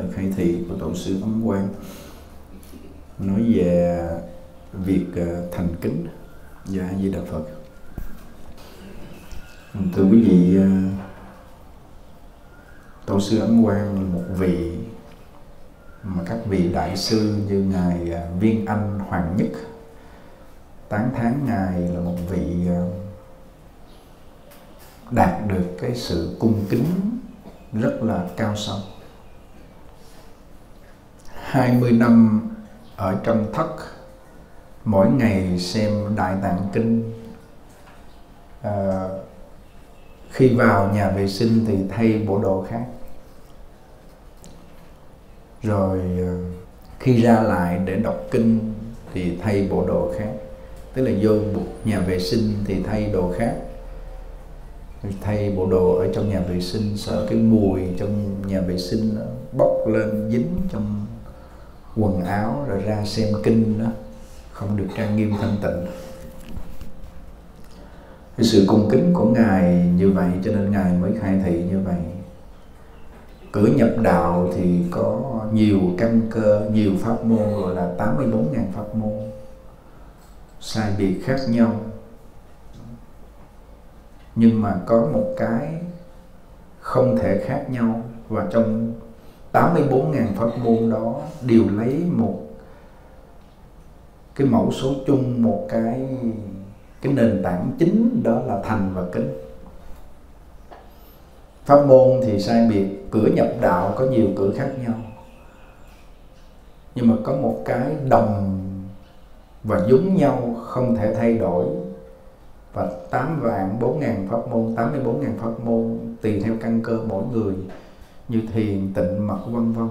Lời khai thị của tổ sư Ấn Quang. Nói về việc ờ, thành kính. Và dạ, Di Đà Phật. Ừ, thưa quý vị ờ, tổ sư Ấn Quang là một vị mà các vị đại sư như ngài ờ, Viên Anh Hoàng Nhất. Tán thán ngài là một vị đạt được cái sự cung kính rất là cao sâu. 20 năm ở trong thất mỗi ngày xem đại tạng kinh. À, khi vào nhà vệ sinh thì thay bộ đồ khác. Rồi à, khi ra lại để đọc kinh thì thay bộ đồ khác. Tức là vô nhà vệ sinh thì thay đồ khác. Thay bộ đồ ở trong nhà vệ sinh sợ cái mùi trong nhà vệ sinh nó bốc lên dính trong quần áo rồi ra xem kinh đó, không được trang nghiêm thanh tịnh. Cái sự cung kính của ngài như vậy, cho nên ngài mới khai thị như vậy. Cửa nhập đạo thì có nhiều căn cơ, nhiều pháp môn, gọi là 84.000 pháp môn, sai biệt khác nhau. Nhưng mà có một cái không thể khác nhau, và trong 84.000 pháp môn đó đều lấy một cái mẫu số chung, một cái cái nền tảng chính đó là thành và kính. Pháp môn thì sai biệt, cửa nhập đạo có nhiều cửa khác nhau. Nhưng mà có một cái đồng và giống nhau không thể thay đổi. Và 8 vạn 4 ngàn pháp môn 84 ngàn pháp môn tùy theo căn cơ mỗi người như thiền, tịnh mật, vân vân.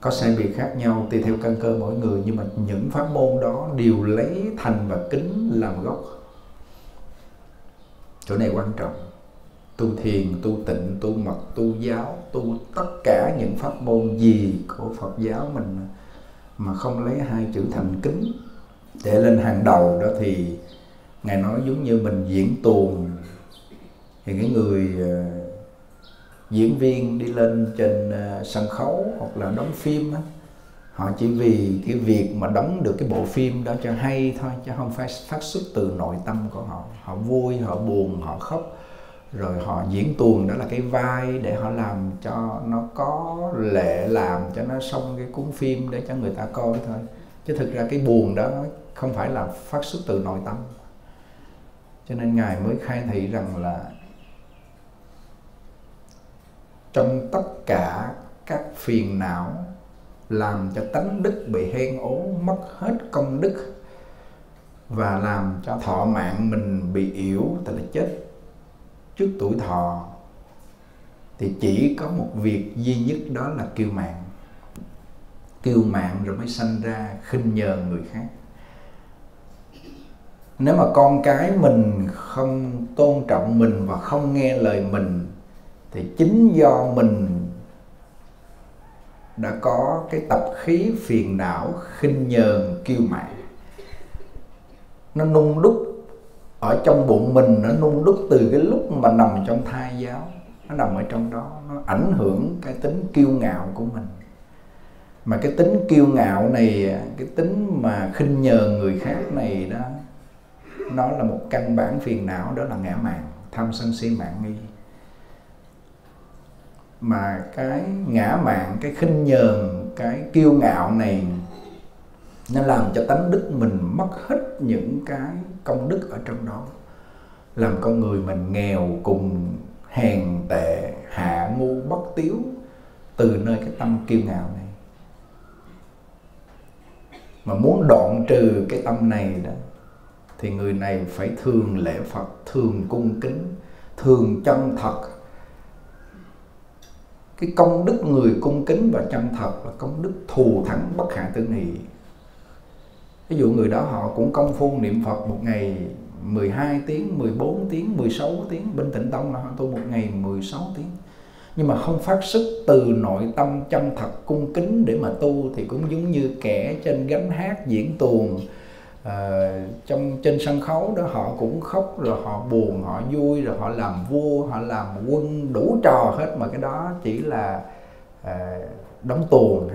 Có sai biệt khác nhau tùy theo căn cơ mỗi người, nhưng mà những pháp môn đó đều lấy thành và kính làm gốc. Chỗ này quan trọng. Tu thiền, tu tịnh, tu mật, tu giáo, tu tất cả những pháp môn gì của phật giáo mình mà không lấy hai chữ thành kính để lên hàng đầu đó thì ngài nói giống như mình diễn tuồng. Thì cái người ờ, diễn viên đi lên trên ờ, sân khấu hoặc là đóng phim á, họ chỉ vì cái việc mà đóng được cái bộ phim đó cho hay thôi chứ không phải phát xuất từ nội tâm của họ. Họ vui họ buồn họ khóc rồi họ diễn tuồng đó là cái vai để họ làm cho nó có lệ làm cho nó xong cái cuốn phim để cho người ta coi thôi. Chứ thực ra cái buồn đó không phải là phát xuất từ nội tâm. Cho nên ngài mới khai thị rằng là trong tất cả các phiền não, làm cho tánh đức bị hen ố, mất hết công đức, và làm cho thọ mạng mình bị yếu, tức là chết trước tuổi thọ, thì chỉ có một việc duy nhất đó là kiêu mạng. Kiêu mạng rồi mới sanh ra khinh nhờ người khác. Nếu mà con cái mình không tôn trọng mình và không nghe lời mình thì chính do mình đã có cái tập khí phiền não, khinh nhờn, kiêu mạn. Nó nung đúc ở trong bụng mình, nó nung đúc từ cái lúc mà nằm trong thai giáo. Nó nằm ở trong đó, nó ảnh hưởng cái tính kiêu ngạo của mình. Mà cái tính kiêu ngạo này, cái tính mà khinh nhờ người khác này đó, nó là một căn bản phiền não, đó là ngã mạn, tham sân si mạng nghi mà cái ngã mạn cái khinh nhờn cái kiêu ngạo này nó làm cho tánh đức mình mất hết những cái công đức ở trong đó làm con người mình nghèo cùng hèn tệ hạ ngu bất tiếu từ nơi cái tâm kiêu ngạo này mà muốn đoạn trừ cái tâm này đó thì người này phải thường lễ Phật, thường cung kính, thường chân thật. Cái công đức người cung kính và chân thật là công đức thù thắng bất khả tư nghị. Ví dụ người đó họ cũng công phu niệm Phật một ngày 12 tiếng, 14 tiếng, 16 tiếng. Bên tịnh tông là họ tu một ngày 16 tiếng. Nhưng mà không phát xuất từ nội tâm chân thật cung kính để mà tu Thì cũng giống như kẻ trên gánh hát diễn tuồng à, trong trên sân khấu đó họ cũng khóc rồi họ buồn họ vui rồi họ làm vua họ làm quân đủ trò hết mà cái đó chỉ là à, đóng tuồng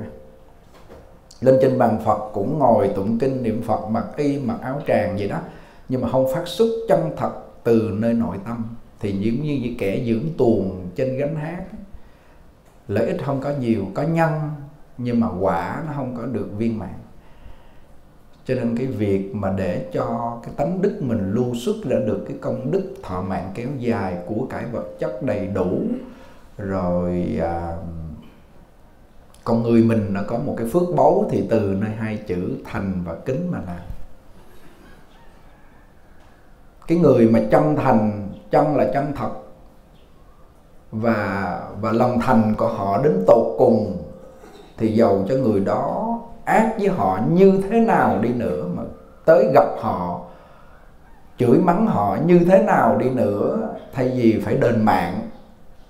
lên trên bàn Phật cũng ngồi tụng kinh niệm Phật mặc y mặc áo tràng vậy đó. Nhưng mà không phát xuất chân thật từ nơi nội tâm. Thì giống như, như kẻ dưỡng tuồng trên gánh hát lợi ích không có nhiều có nhân nhưng mà quả nó không có được viên mãn cho nên cái việc mà để cho cái tánh đức mình lưu xuất ra được cái công đức thọ mạng kéo dài của cải vật chất đầy đủ rồi à, con người mình nó có một cái phước báu thì từ nơi hai chữ thành và kính mà làm. Cái người mà chân thành chân là chân thật và và lòng thành của họ đến tột cùng thì giàu cho người đó ác với họ như thế nào đi nữa mà tới gặp họ, chửi mắng họ như thế nào đi nữa, thay vì phải đền mạng,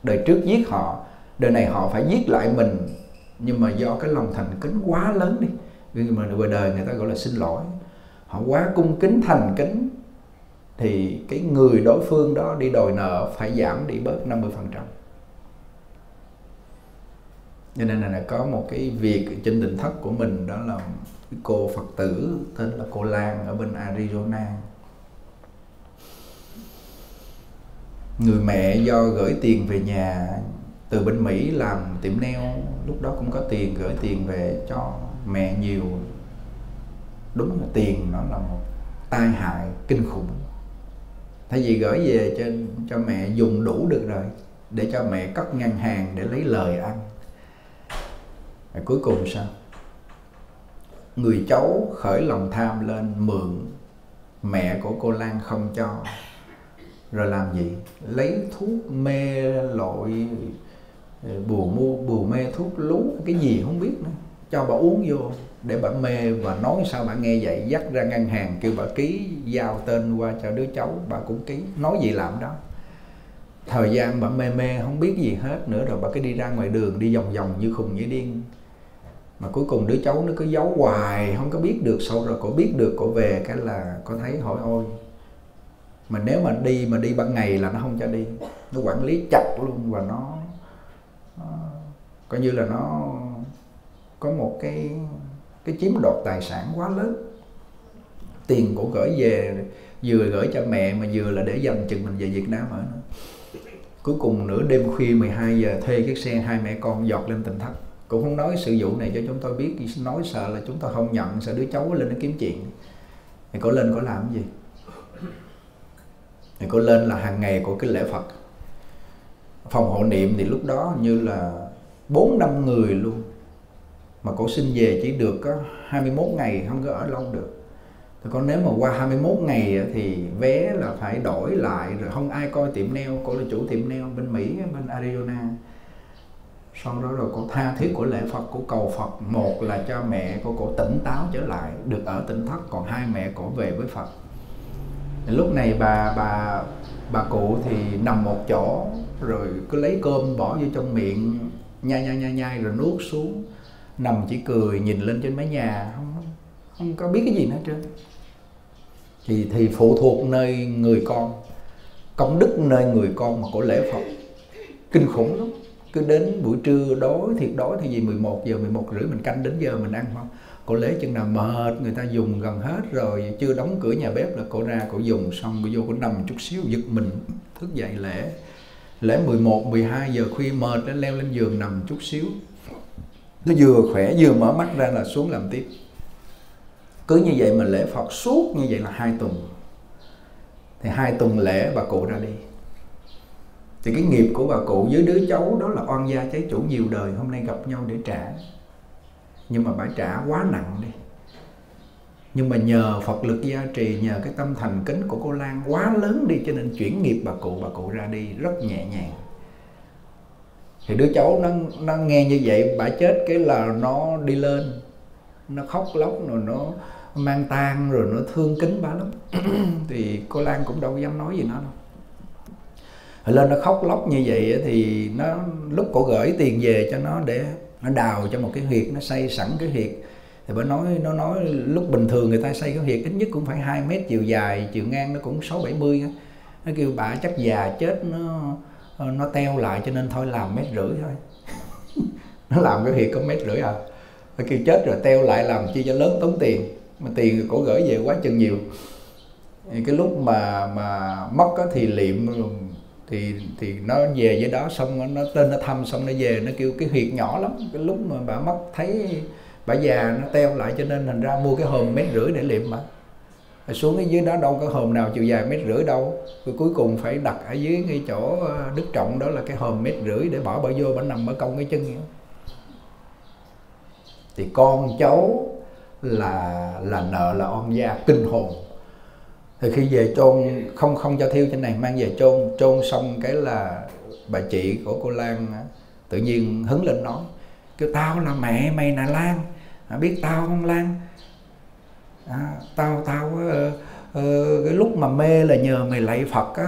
đời trước giết họ, đời này họ phải giết lại mình. Nhưng mà do cái lòng thành kính quá lớn đi nhưng mà ngoài đời người ta gọi là xin lỗi. Họ quá cung kính, thành kính, thì cái người đối phương đó đi đòi nợ phải giảm đi bớt 50% cho nên là có một cái việc trên tỉnh thất của mình đó là cô phật tử tên là cô Lan ở bên Arizona. Người mẹ do gửi tiền về nhà từ bên Mỹ làm tiệm nail. Lúc đó cũng có tiền gửi tiền về cho mẹ nhiều. Đúng là tiền nó là một tai hại kinh khủng. Thay vì gửi về cho cho mẹ dùng đủ được rồi để cho mẹ cất ngân hàng để lấy lời ăn rồi cuối cùng sao? Người cháu khởi lòng tham lên mượn mẹ của cô Lan không cho. Rồi làm gì? Lấy thuốc mê lội bùa mua bùa mê thuốc lú, cái gì không biết nữa. Cho bà uống vô để bà mê và nói sao bà nghe vậy. Dắt ra ngân hàng kêu bà ký, giao tên qua cho đứa cháu, bà cũng ký. Nói gì làm đó. Thời gian bà mê mê, không biết gì hết nữa, rồi bà cứ đi ra ngoài đường, đi vòng vòng như khùng như điên mà cuối cùng đứa cháu nó cứ giấu hoài không có biết được sau rồi cổ biết được cổ về cái là có thấy hỏi ôi. Mà nếu mà đi mà đi ban ngày là nó không cho đi. Nó quản lý chặt luôn và nó, nó coi như là nó có một cái cái chiếm đoạt tài sản quá lớn. Tiền của gửi về vừa gửi cho mẹ mà vừa là để dành chừng mình về Việt Nam ở nữa. Cuối cùng nửa đêm khuya 12 giờ thuê cái xe hai mẹ con dọt lên tỉnh thất cũng không nói sự vụ này cho chúng tôi biết nói sợ là chúng tôi không nhận, sợ đứa cháu lên nó kiếm chuyện. Thì có lên có làm cái gì? Thì có lên là hàng ngày của cái lễ Phật. Phòng hộ niệm thì lúc đó như là bốn năm người luôn. Mà cổ sinh về chỉ được có 21 ngày, không có ở lâu được. Thì còn nếu mà qua 21 ngày thì vé là phải đổi lại, rồi không ai coi tiệm nail. Cổ là chủ tiệm nail bên Mỹ, bên Arizona sau đó rồi cô tha thiết của lễ Phật của cầu Phật. Một là cho mẹ của cổ tỉnh táo trở lại, được ở tỉnh thất, còn hai mẹ cổ về với Phật. Lúc này bà bà bà cụ thì nằm một chỗ, rồi cứ lấy cơm bỏ vô trong miệng, nhai nhai nhai nhai, rồi nuốt xuống. Nằm chỉ cười, nhìn lên trên mái nhà, không không có biết cái gì nữa trơn. Thì thì phụ thuộc nơi người con, công đức nơi người con mà của lễ Phật. Kinh khủng lắm cứ đến buổi trưa đói thiệt đói thì gì 11 giờ 11 rưỡi mình canh đến giờ mình ăn không cô lễ chừng nào mệt, người ta dùng gần hết rồi, chưa đóng cửa nhà bếp là cô ra, cô dùng xong, cô vô cô nằm chút xíu, giật mình, thức dậy lễ. Lễ 11 12 giờ khuya mệt, nó leo lên giường nằm chút xíu. Nó vừa khỏe, vừa mở mắt ra là xuống làm tiếp. Cứ như vậy mà lễ Phật suốt như vậy là hai tuần. Thì hai tuần lễ bà cụ ra đi thì cái nghiệp của bà cụ với đứa cháu đó là oan gia trái chủ nhiều đời, hôm nay gặp nhau để trả. Nhưng mà bà trả quá nặng đi. Nhưng mà nhờ Phật lực gia trì, nhờ cái tâm thành kính của cô Lan quá lớn đi, cho nên chuyển nghiệp bà cụ bà cụ ra đi rất nhẹ nhàng. Thì đứa cháu nó nó nghe như vậy, bà chết cái là nó đi lên. Nó khóc lóc rồi nó mang tang rồi nó thương kính bà lắm. Thì cô Lan cũng đâu dám nói gì nó đâu lên nó khóc lóc như vậy thì nó, lúc cổ gửi tiền về cho nó để nó đào cho một cái huyệt, nó xây sẵn cái huyệt. Thì bà nói, nó nói lúc bình thường người ta xây cái huyệt ít nhất cũng phải 2 mét chiều dài, chiều ngang nó cũng sáu bảy mươi nó kêu bà chắc già chết, nó nó teo lại cho nên thôi làm mét rưỡi thôi. Nó làm cái huyệt có mét rưỡi à. Nó kêu chết rồi, teo lại làm chi cho lớn tốn tiền. Mà tiền cổ gửi về quá chừng nhiều. Thì cái lúc mà mà mất thì liệm thì thì nó về với đó xong nó tên nó thăm xong nó về, nó kêu cái huyệt nhỏ lắm. Cái lúc mà bà mất thấy, bà già nó teo lại cho nên thành ra mua cái hòm mét rưỡi để liệm mà xuống ở dưới đó đâu có hòm nào chiều dài mét rưỡi đâu. Rồi cuối cùng phải đặt ở dưới ngay chỗ ờ, đức trọng, đó là cái hòm mét rưỡi để bỏ bà vô, bà nằm ở cong cái chân vậy. Thì con cháu là là nợ là on gia kinh hồn thì khi về chôn không không cho thiêu trên này mang về chôn. Chôn xong cái là bà chị của cô Lan tự nhiên hứng lên nói kêu tao là mẹ mày là Lan à, biết tao không Lan? À, tao tao uh, uh, cái lúc mà mê là nhờ mày lạy Phật á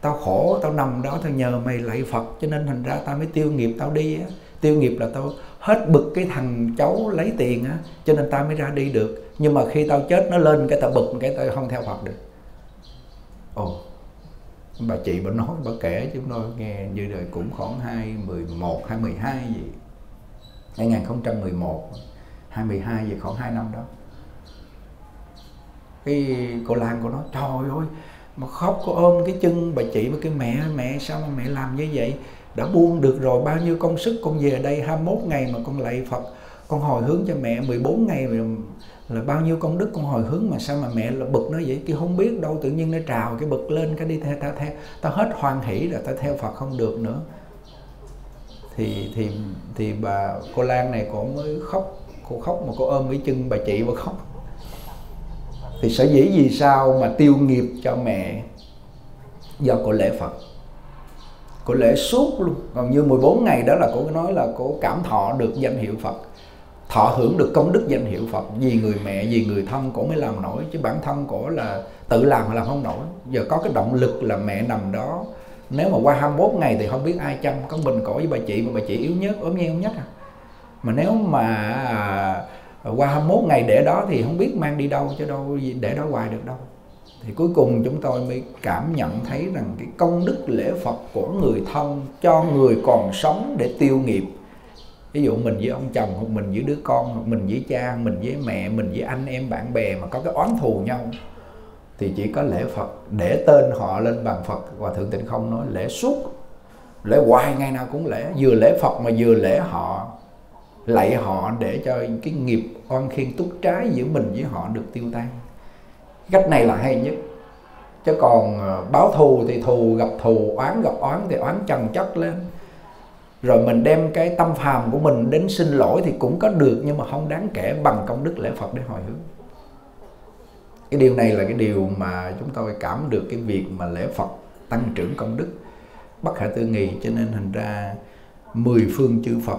tao khổ tao nằm đó tao nhờ mày lạy Phật cho nên thành ra tao mới tiêu nghiệp tao đi á. Tiêu nghiệp là tao hết bực cái thằng cháu lấy tiền á, cho nên tao mới ra đi được. Nhưng mà khi tao chết, nó lên cái tao bực, cái tao không theo Phật được. Ồ, bà chị bà nói, bà kể chúng tôi nghe như đời cũng khoảng hai mười một, hai mười hai gì. 2011 22 gì khoảng hai năm đó. Cái cô Lan cô nói, trời ơi, mà khóc cô ôm cái chân bà chị với cái mẹ mẹ sao mà mẹ làm như vậy? Đã buông được rồi, bao nhiêu công sức con về đây 21 ngày mà con lạy Phật, con hồi hướng cho mẹ 14 ngày là bao nhiêu công đức con hồi hướng mà sao mà mẹ là bực nó vậy? Kia không biết đâu, tự nhiên nó trào cái bực lên, cái đi theo ta theo. Ta hết hoan hỷ rồi, ta theo Phật không được nữa. Thì thì thì bà cô Lan này cô mới khóc, cô khóc mà cô ôm cái chân bà chị và khóc. Thì sở dĩ vì sao mà tiêu nghiệp cho mẹ do cô lễ Phật? Cô lễ suốt luôn. Còn như 14 ngày đó là cô nói là cô cảm thọ được danh hiệu Phật. Thọ hưởng được công đức danh hiệu Phật. Vì người mẹ vì người thân cổ mới làm nổi. Chứ bản thân cổ là tự làm mà làm không nổi. Giờ có cái động lực là mẹ nằm đó. Nếu mà qua 21 ngày thì không biết ai chăm. Có mình cổ với bà chị mà bà chị yếu nhất ốm nheo nhất à. Mà nếu mà à, qua 21 ngày để đó thì không biết mang đi đâu chứ đâu để đó hoài được đâu thì cuối cùng chúng tôi mới cảm nhận thấy rằng cái công đức lễ Phật của người thân cho người còn sống để tiêu nghiệp. Ví dụ mình với ông chồng, hoặc mình với đứa con, hoặc mình với cha, mình với mẹ, mình với anh em, bạn bè mà có cái oán thù nhau, thì chỉ có lễ Phật để tên họ lên bàn Phật. Và thượng tịnh không nói lễ suốt, lễ hoài ngày nào cũng lễ, vừa lễ Phật mà vừa lễ họ, lạy họ để cho cái nghiệp oan khiên túc trái giữa mình với họ được tiêu tan cách này là hay nhất. Chứ còn ờ, báo thù thì thù, gặp thù, oán gặp oán thì oán chằng chất lên. Rồi mình đem cái tâm phàm của mình đến xin lỗi thì cũng có được, nhưng mà không đáng kể bằng công đức lễ Phật để hồi hướng. Cái điều này là cái điều mà chúng tôi cảm được cái việc mà lễ Phật tăng trưởng công đức. Bất khả tư nghị, cho nên thành ra mười phương chư Phật,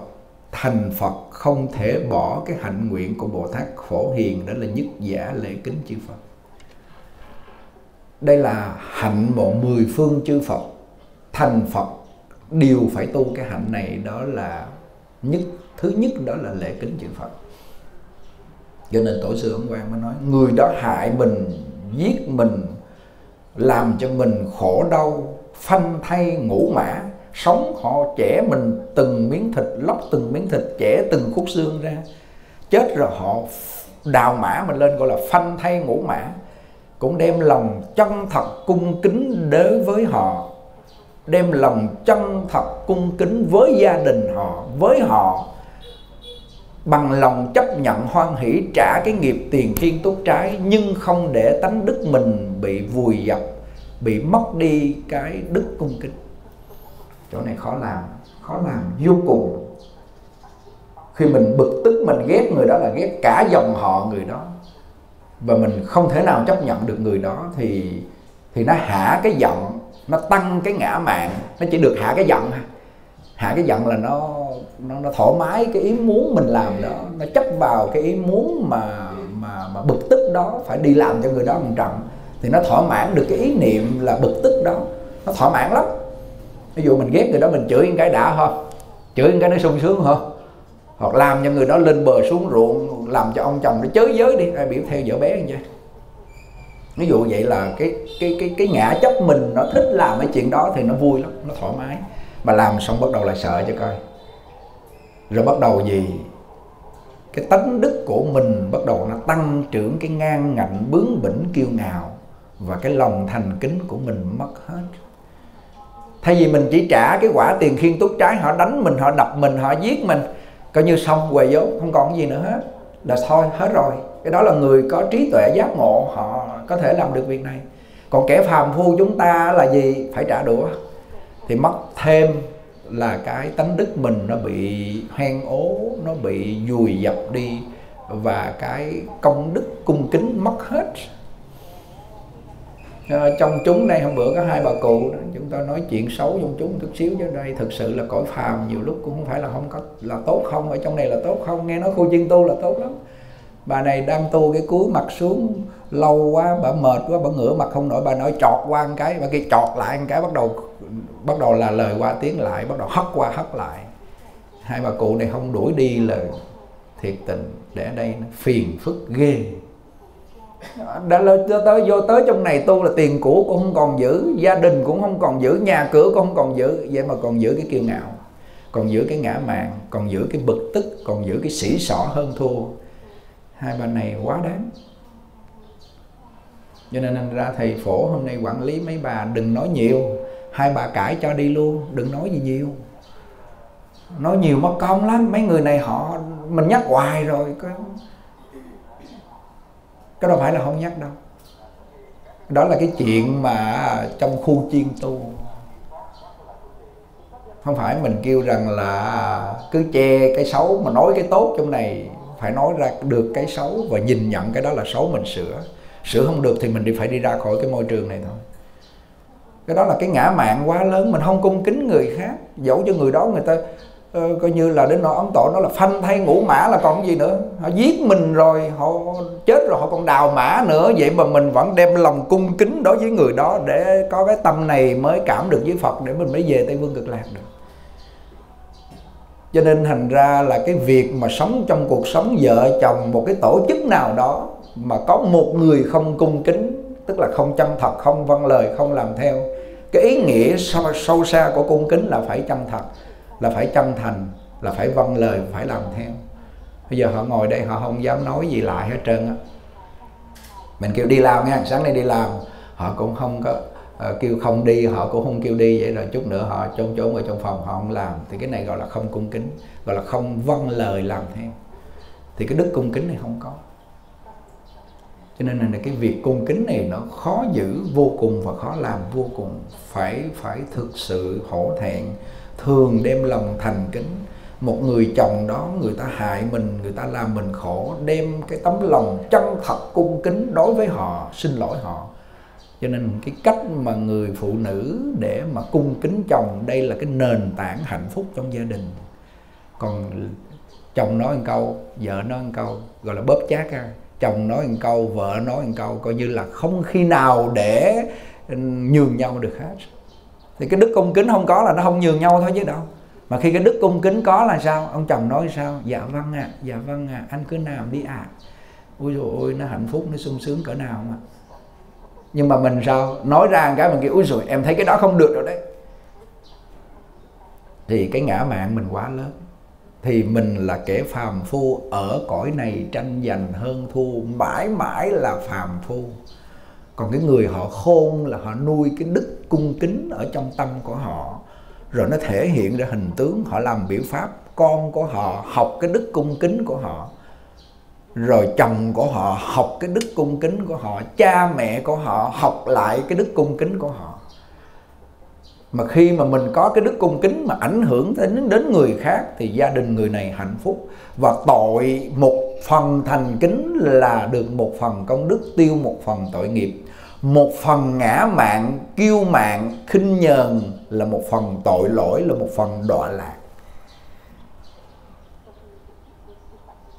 thành Phật không thể bỏ cái hạnh nguyện của Bồ Tát Phổ Hiền, đó là nhất giả lễ kính chư Phật đây là hạnh bộ mười phương chư Phật. Thành Phật, đều phải tu cái hạnh này, đó là nhất, thứ nhất đó là lễ kính chư Phật. Cho nên tổ sư ông quan mới nói, người đó hại mình, giết mình, làm cho mình khổ đau, phanh thay ngũ mã, sống họ trẻ mình từng miếng thịt, lóc từng miếng thịt trẻ từng khúc xương ra. Chết rồi họ đào mã mình lên, gọi là phanh thay ngũ mã cũng đem lòng chân thật cung kính đối với họ, đem lòng chân thật cung kính với gia đình họ, với họ, bằng lòng chấp nhận hoan hỷ trả cái nghiệp tiền thiên túc trái, nhưng không để tánh đức mình bị vùi dập, bị mất đi cái đức cung kính. Chỗ này khó làm khó làm vô cùng. Khi mình bực tức, mình ghét người đó là ghét cả dòng họ người đó và mình không thể nào chấp nhận được người đó thì thì nó hạ cái giận nó tăng cái ngã mạng. Nó chỉ được hạ cái giận hạ cái giận là nó nó, nó thoải mái cái ý muốn mình làm đó. Nó chấp vào cái ý muốn mà mà mà bực tức đó phải đi làm cho người đó một trận. Thì nó thỏa mãn được cái ý niệm là bực tức đó. Nó thỏa mãn lắm. Ví dụ mình ghét người đó mình chửi một cái đã thôi chửi một cái nó sung sướng hơn hoặc làm cho người đó lên bờ xuống ruộng làm cho ông chồng nó chới giới đi ai biểu theo vợ bé như vậy. Ví dụ vậy là cái cái cái cái ngã chấp mình nó thích làm cái chuyện đó thì nó vui lắm, nó thoải mái. Mà làm xong bắt đầu là sợ cho coi. Rồi bắt đầu gì? Cái tánh đức của mình bắt đầu nó tăng trưởng, cái ngang ngạnh, bướng bỉnh, kiêu ngạo và cái lòng thành kính của mình mất hết. Thay vì mình chỉ trả cái quả tiền khiên túc trái, họ đánh mình, họ đập mình, họ giết mình, coi như xong quầy dấu, không còn gì nữa hết là thôi, hết rồi. Cái đó là người có trí tuệ giác ngộ, họ có thể làm được việc này. Còn kẻ phàm phu chúng ta là gì? Phải trả đũa. Thì mất thêm là cái tánh đức mình nó bị hoen ố, nó bị dùi dập đi và cái công đức cung kính mất hết à, trong chúng đây hôm bữa có hai bà cụ đó, chúng ta nói chuyện xấu trong chúng chút xíu cho đây thực sự là cõi phàm nhiều lúc cũng không phải là không có là tốt không ở trong này là tốt không nghe nói khu chuyên tu là tốt lắm. Bà này đang tu cái cúi mặt xuống lâu quá bà mệt quá bà ngửa mặt không nổi bà nói chọt qua một cái bà kia chọt lại một cái bắt đầu bắt đầu là lời qua tiếng lại bắt đầu hất qua hất lại. Hai bà cụ này không đuổi đi là thiệt tình để ở đây nó phiền phức ghê đã tới vô tới trong này tu là tiền của cũng không còn giữ, gia đình cũng không còn giữ, nhà cửa cũng không còn giữ. Vậy mà còn giữ cái kiêu ngạo, còn giữ cái ngã mạn, còn giữ cái bực tức, còn giữ cái sĩ sỏ hơn thua. Hai bà này quá đáng. Cho nên anh ra thầy phổ hôm nay quản lý mấy bà, đừng nói nhiều. Hai bà cãi cho đi luôn, đừng nói gì nhiều. Nói nhiều mất công lắm. Mấy người này họ, mình nhắc hoài rồi cái cái đó phải là không nhắc đâu. Đó là cái chuyện mà trong khu chiên tu. Không phải mình kêu rằng là cứ che cái xấu mà nói cái tốt trong này, phải nói ra được cái xấu và nhìn nhận cái đó là xấu mình sửa. Sửa không được thì mình đi phải đi ra khỏi cái môi trường này thôi. Cái đó là cái ngã mạng quá lớn, mình không cung kính người khác. Dẫu cho người đó người ta uh, coi như là đến nỗi ông tội nó là phanh thay ngũ mã là còn gì nữa. Họ giết mình rồi họ chết rồi họ còn đào mã nữa. Vậy mà mình vẫn đem lòng cung kính đối với người đó để có cái tâm này mới cảm được với phật để mình mới về tây vương cực lạc được. Cho nên thành ra là cái việc mà sống trong cuộc sống vợ chồng một cái tổ chức nào đó mà có một người không cung kính tức là không chân thật không vâng lời không làm theo cái ý nghĩa sâu, sâu xa của cung kính là phải chân thật là phải chân thành là phải vâng lời phải làm theo. Bây giờ họ ngồi đây họ không dám nói gì lại hết trơn á. Mình kêu đi làm nha sáng nay đi làm. Họ cũng không có uh, kêu không đi họ cũng không kêu đi vậy rồi chút nữa họ trốn trốn ở trong phòng họ không làm. Thì cái này gọi là không cung kính gọi là không vâng lời làm theo. Thì cái đức cung kính này không có. Cho nên là cái việc cung kính này nó khó giữ vô cùng và khó làm vô cùng. Phải phải thực sự hổ thẹn thường đem lòng thành kính. Một người chồng đó, người ta hại mình, người ta làm mình khổ, đem cái tấm lòng chân thật cung kính đối với họ, xin lỗi họ. Cho nên cái cách mà người phụ nữ để mà cung kính chồng, đây là cái nền tảng hạnh phúc trong gia đình. Còn chồng nói một câu, vợ nói một câu, gọi là bóp chát ra chồng nói một câu, vợ nói một câu, coi như là không khi nào để ừ, nhường nhau được hết thì cái đức cung kính không có là nó không nhường nhau thôi chứ đâu. Mà khi cái đức cung kính có là sao? Ông chồng nói sao? Dạ vâng ạ à, dạ vâng ạ à, anh cứ làm đi ạ. À. ôi dồi ôi nó hạnh phúc nó sung sướng cỡ nào mà. Nhưng mà mình sao? Nói ra một cái mình kêu ôi rồi em thấy cái đó không được rồi đấy. Thì cái ngã mạng mình quá lớn. Thì mình là kẻ phàm phu ở cõi này tranh giành hơn thua mãi mãi là phàm phu còn cái người họ khôn là họ nuôi cái đức cung kính ở trong tâm của họ. Rồi nó thể hiện ra hình tướng, họ làm biểu pháp, con của họ học cái đức cung kính của họ. Rồi chồng của họ học cái đức cung kính của họ, cha mẹ của họ học lại cái đức cung kính của họ. Mà khi mà mình có cái đức cung kính mà ảnh hưởng đến đến người khác thì gia đình người này hạnh phúc. Và tội một phần thành kính là được một phần công đức, tiêu một phần tội nghiệp một phần ngã mạng, kiêu mạng, khinh nhờn là một phần tội lỗi, là một phần đọa lạc.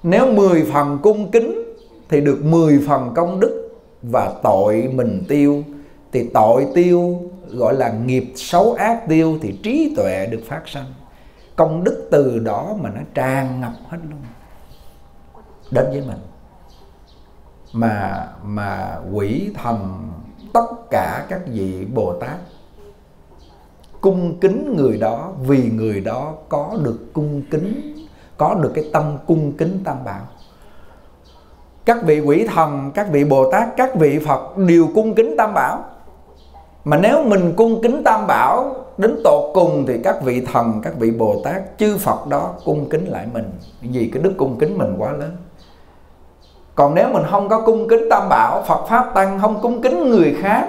Nếu 10 phần cung kính thì được 10 phần công đức và tội mình tiêu. Thì tội tiêu gọi là nghiệp xấu ác tiêu thì trí tuệ được phát sanh. Công đức từ đó mà nó tràn ngập hết luôn. Đến với mình mà mà quỷ thần tất cả các vị bồ tát cung kính người đó, vì người đó có được cung kính, có được cái tâm cung kính tam bảo. Các vị quỷ thần, các vị bồ tát, các vị phật đều cung kính tam bảo. Mà nếu mình cung kính tam bảo đến tột cùng thì các vị thần, các vị bồ tát, chư phật đó cung kính lại mình. Vì cái đức cung kính mình quá lớn còn nếu mình không có cung kính tam bảo, phật pháp tăng, không cung kính người khác,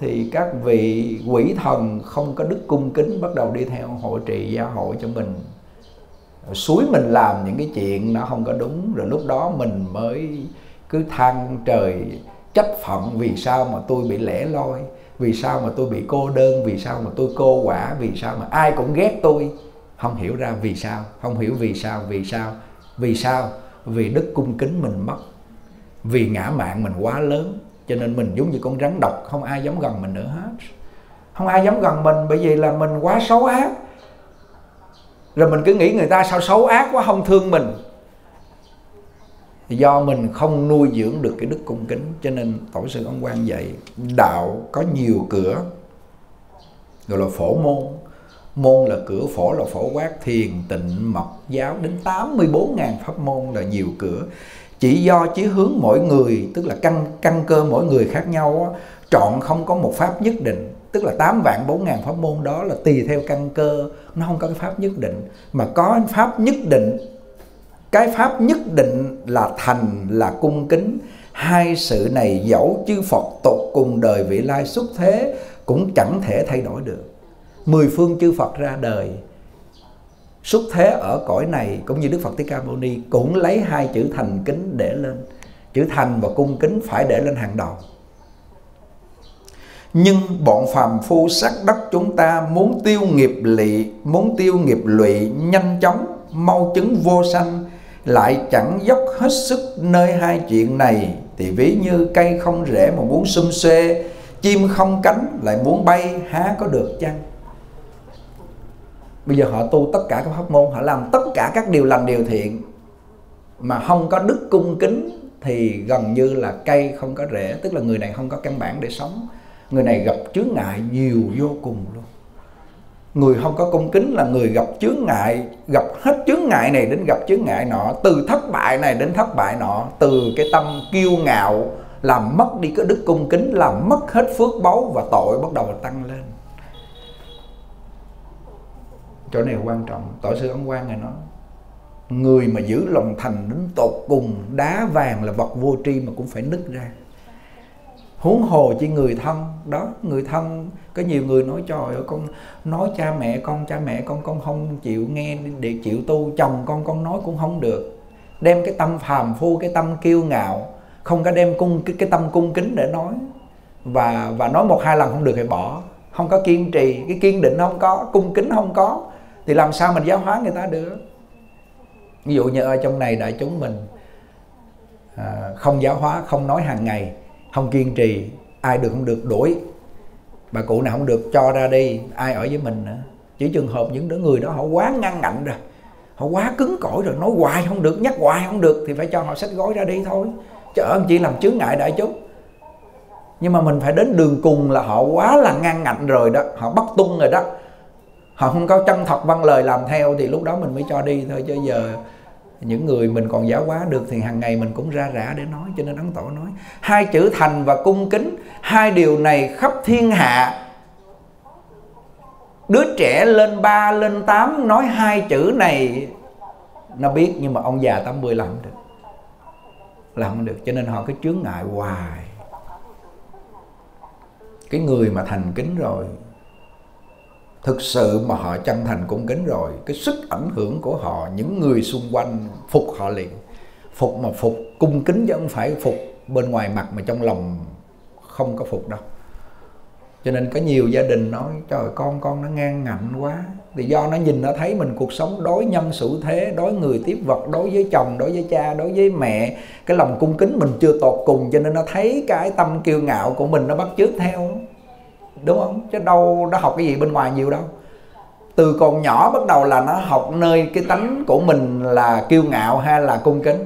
thì các vị quỷ thần không có đức cung kính bắt đầu đi theo hội trì gia hội cho mình. Suối mình làm những cái chuyện nó không có đúng, rồi lúc đó mình mới cứ than trời trách phận vì sao mà tôi bị lẻ loi, vì sao mà tôi bị cô đơn, vì sao mà tôi cô quả, vì sao mà ai cũng ghét tôi. Không hiểu ra vì sao, không hiểu vì sao vì sao vì sao vì đức cung kính mình mất, vì ngã mạng mình quá lớn, cho nên mình giống như con rắn độc, không ai dám gần mình nữa hết. Không ai dám gần mình, bởi vì là mình quá xấu ác. Rồi mình cứ nghĩ người ta sao xấu ác quá, không thương mình. Do mình không nuôi dưỡng được cái đức cung kính, cho nên tổ sư ông quan dạy, đạo có nhiều cửa, gọi là phổ môn môn là cửa phổ, là phổ quát, thiền, tịnh, mật, giáo. Đến 84.000 pháp môn là nhiều cửa. Chỉ do chí hướng mỗi người, tức là căn căn cơ mỗi người khác nhau chọn không có một pháp nhất định. Tức là 8 vạn 4 ngàn pháp môn đó là tùy theo căn cơ. Nó không có cái pháp nhất định. Mà có pháp nhất định, cái pháp nhất định là thành, là cung kính. Hai sự này dẫu chư Phật tục cùng đời vị lai xuất thế cũng chẳng thể thay đổi được mười phương chư Phật ra đời. Xuất thế ở cõi này cũng như Đức Phật Thích Ca Mâu Ni cũng lấy hai chữ thành kính để lên. Chữ thành và cung kính phải để lên hàng đầu. Nhưng bọn phàm phu sắc đất chúng ta muốn tiêu nghiệp lị, muốn tiêu nghiệp lụy, nhanh chóng, mau chứng vô sanh, lại chẳng dốc hết sức nơi hai chuyện này. Thì ví như cây không rễ mà muốn xum xuê chim không cánh lại muốn bay, há có được chăng? Bây giờ họ tu tất cả các pháp môn, họ làm tất cả các điều lành điều thiện mà không có đức cung kính thì gần như là cây không có rễ. Tức là người này không có căn bản để sống. Người này gặp chướng ngại nhiều vô cùng luôn. Người không có cung kính là người gặp chướng ngại, gặp hết chướng ngại này đến gặp chướng ngại nọ, từ thất bại này đến thất bại nọ, từ cái tâm kiêu ngạo, làm mất đi cái đức cung kính, làm mất hết phước báu và tội bắt đầu tăng lên chỗ này quan trọng tổ sư ông quan này nói người mà giữ lòng thành đến tột cùng đá vàng là vật vô tri mà cũng phải nứt ra. Huống hồ chỉ người thân đó người thân có nhiều người nói trời ơi con nói cha mẹ con cha mẹ con con không chịu nghe để chịu tu chồng con con nói cũng không được. Đem cái tâm phàm phu cái tâm kiêu ngạo không có đem cung cái, cái tâm cung kính để nói. Và và nói một hai lần không được thì bỏ. Không có kiên trì cái kiên định không có cung kính không có thì làm sao mình giáo hóa người ta được? Ví dụ như ở trong này đại chúng mình à, không giáo hóa không nói hàng ngày không kiên trì ai được không được đuổi. Bà cụ nào không được cho ra đi ai ở với mình nữa. Chỉ trường hợp những đứa người đó họ quá ngăn ngạnh rồi họ quá cứng cỏi rồi nói hoài không được nhắc hoài không được thì phải cho họ sách gói ra đi thôi. Chứ ở chỉ làm chướng ngại đại chúng. Nhưng mà mình phải đến đường cùng là họ quá là ngang ngạnh rồi đó họ bắt tung rồi đó họ không có chân thật văn lời làm theo thì lúc đó mình mới cho đi thôi, chứ giờ những người mình còn giáo hóa được thì hàng ngày mình cũng ra rã để nói, cho nên ấn tổ nói, hai chữ thành và cung kính, hai điều này khắp thiên hạ. Đứa trẻ lên 3 lên 8 nói hai chữ này, nó biết nhưng mà ông già 80 là không được. Là không được, cho nên họ cứ chướng ngại hoài. Cái người mà thành kính rồi thực sự mà họ chân thành cung kính rồi. Cái sức ảnh hưởng của họ, những người xung quanh phục họ liền. Phục mà phục, cung kính chứ không phải phục bên ngoài mặt mà trong lòng không có phục đâu. Cho nên có nhiều gia đình nói, trời, con con nó ngang ngạnh quá. Thì do nó nhìn, nó thấy mình cuộc sống đối nhân xử thế, đối người tiếp vật, đối với chồng, đối với cha, đối với mẹ. Cái lòng cung kính mình chưa tột cùng, cho nên nó thấy cái tâm kiêu ngạo của mình nó bắt chước theo đúng không? Chứ đâu nó học cái gì bên ngoài nhiều đâu. Từ còn nhỏ bắt đầu là nó học nơi cái tánh của mình là kiêu ngạo hay là cung kính.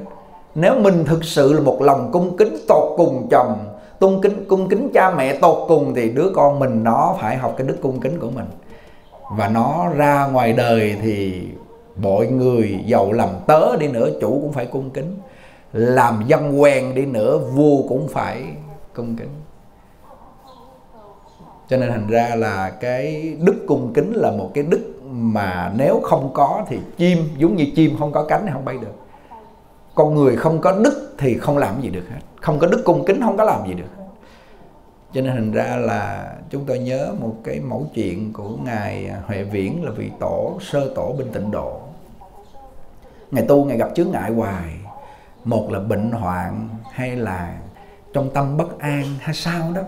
Nếu mình thực sự là một lòng cung kính tột cùng chồng, tôn kính, cung kính cha mẹ tột cùng thì đứa con mình nó phải học cái đức cung kính của mình. Và nó ra ngoài đời thì mọi người giàu làm tớ đi nữa, chủ cũng phải cung kính. Làm dân quen đi nữa, vua cũng phải cung kính cho nên thành ra là cái đức cung kính là một cái đức mà nếu không có thì chim, giống như chim không có cánh thì không bay được. Con người không có đức thì không làm gì được hết. Không có đức cung kính không có làm gì được hết. Cho nên thành ra là chúng tôi nhớ một cái mẫu chuyện của ngài huệ viễn là vị tổ, sơ tổ bên tịnh độ. Ngài tu, ngài gặp chướng ngại hoài. Một là bệnh hoạn hay là trong tâm bất an, hay sao đó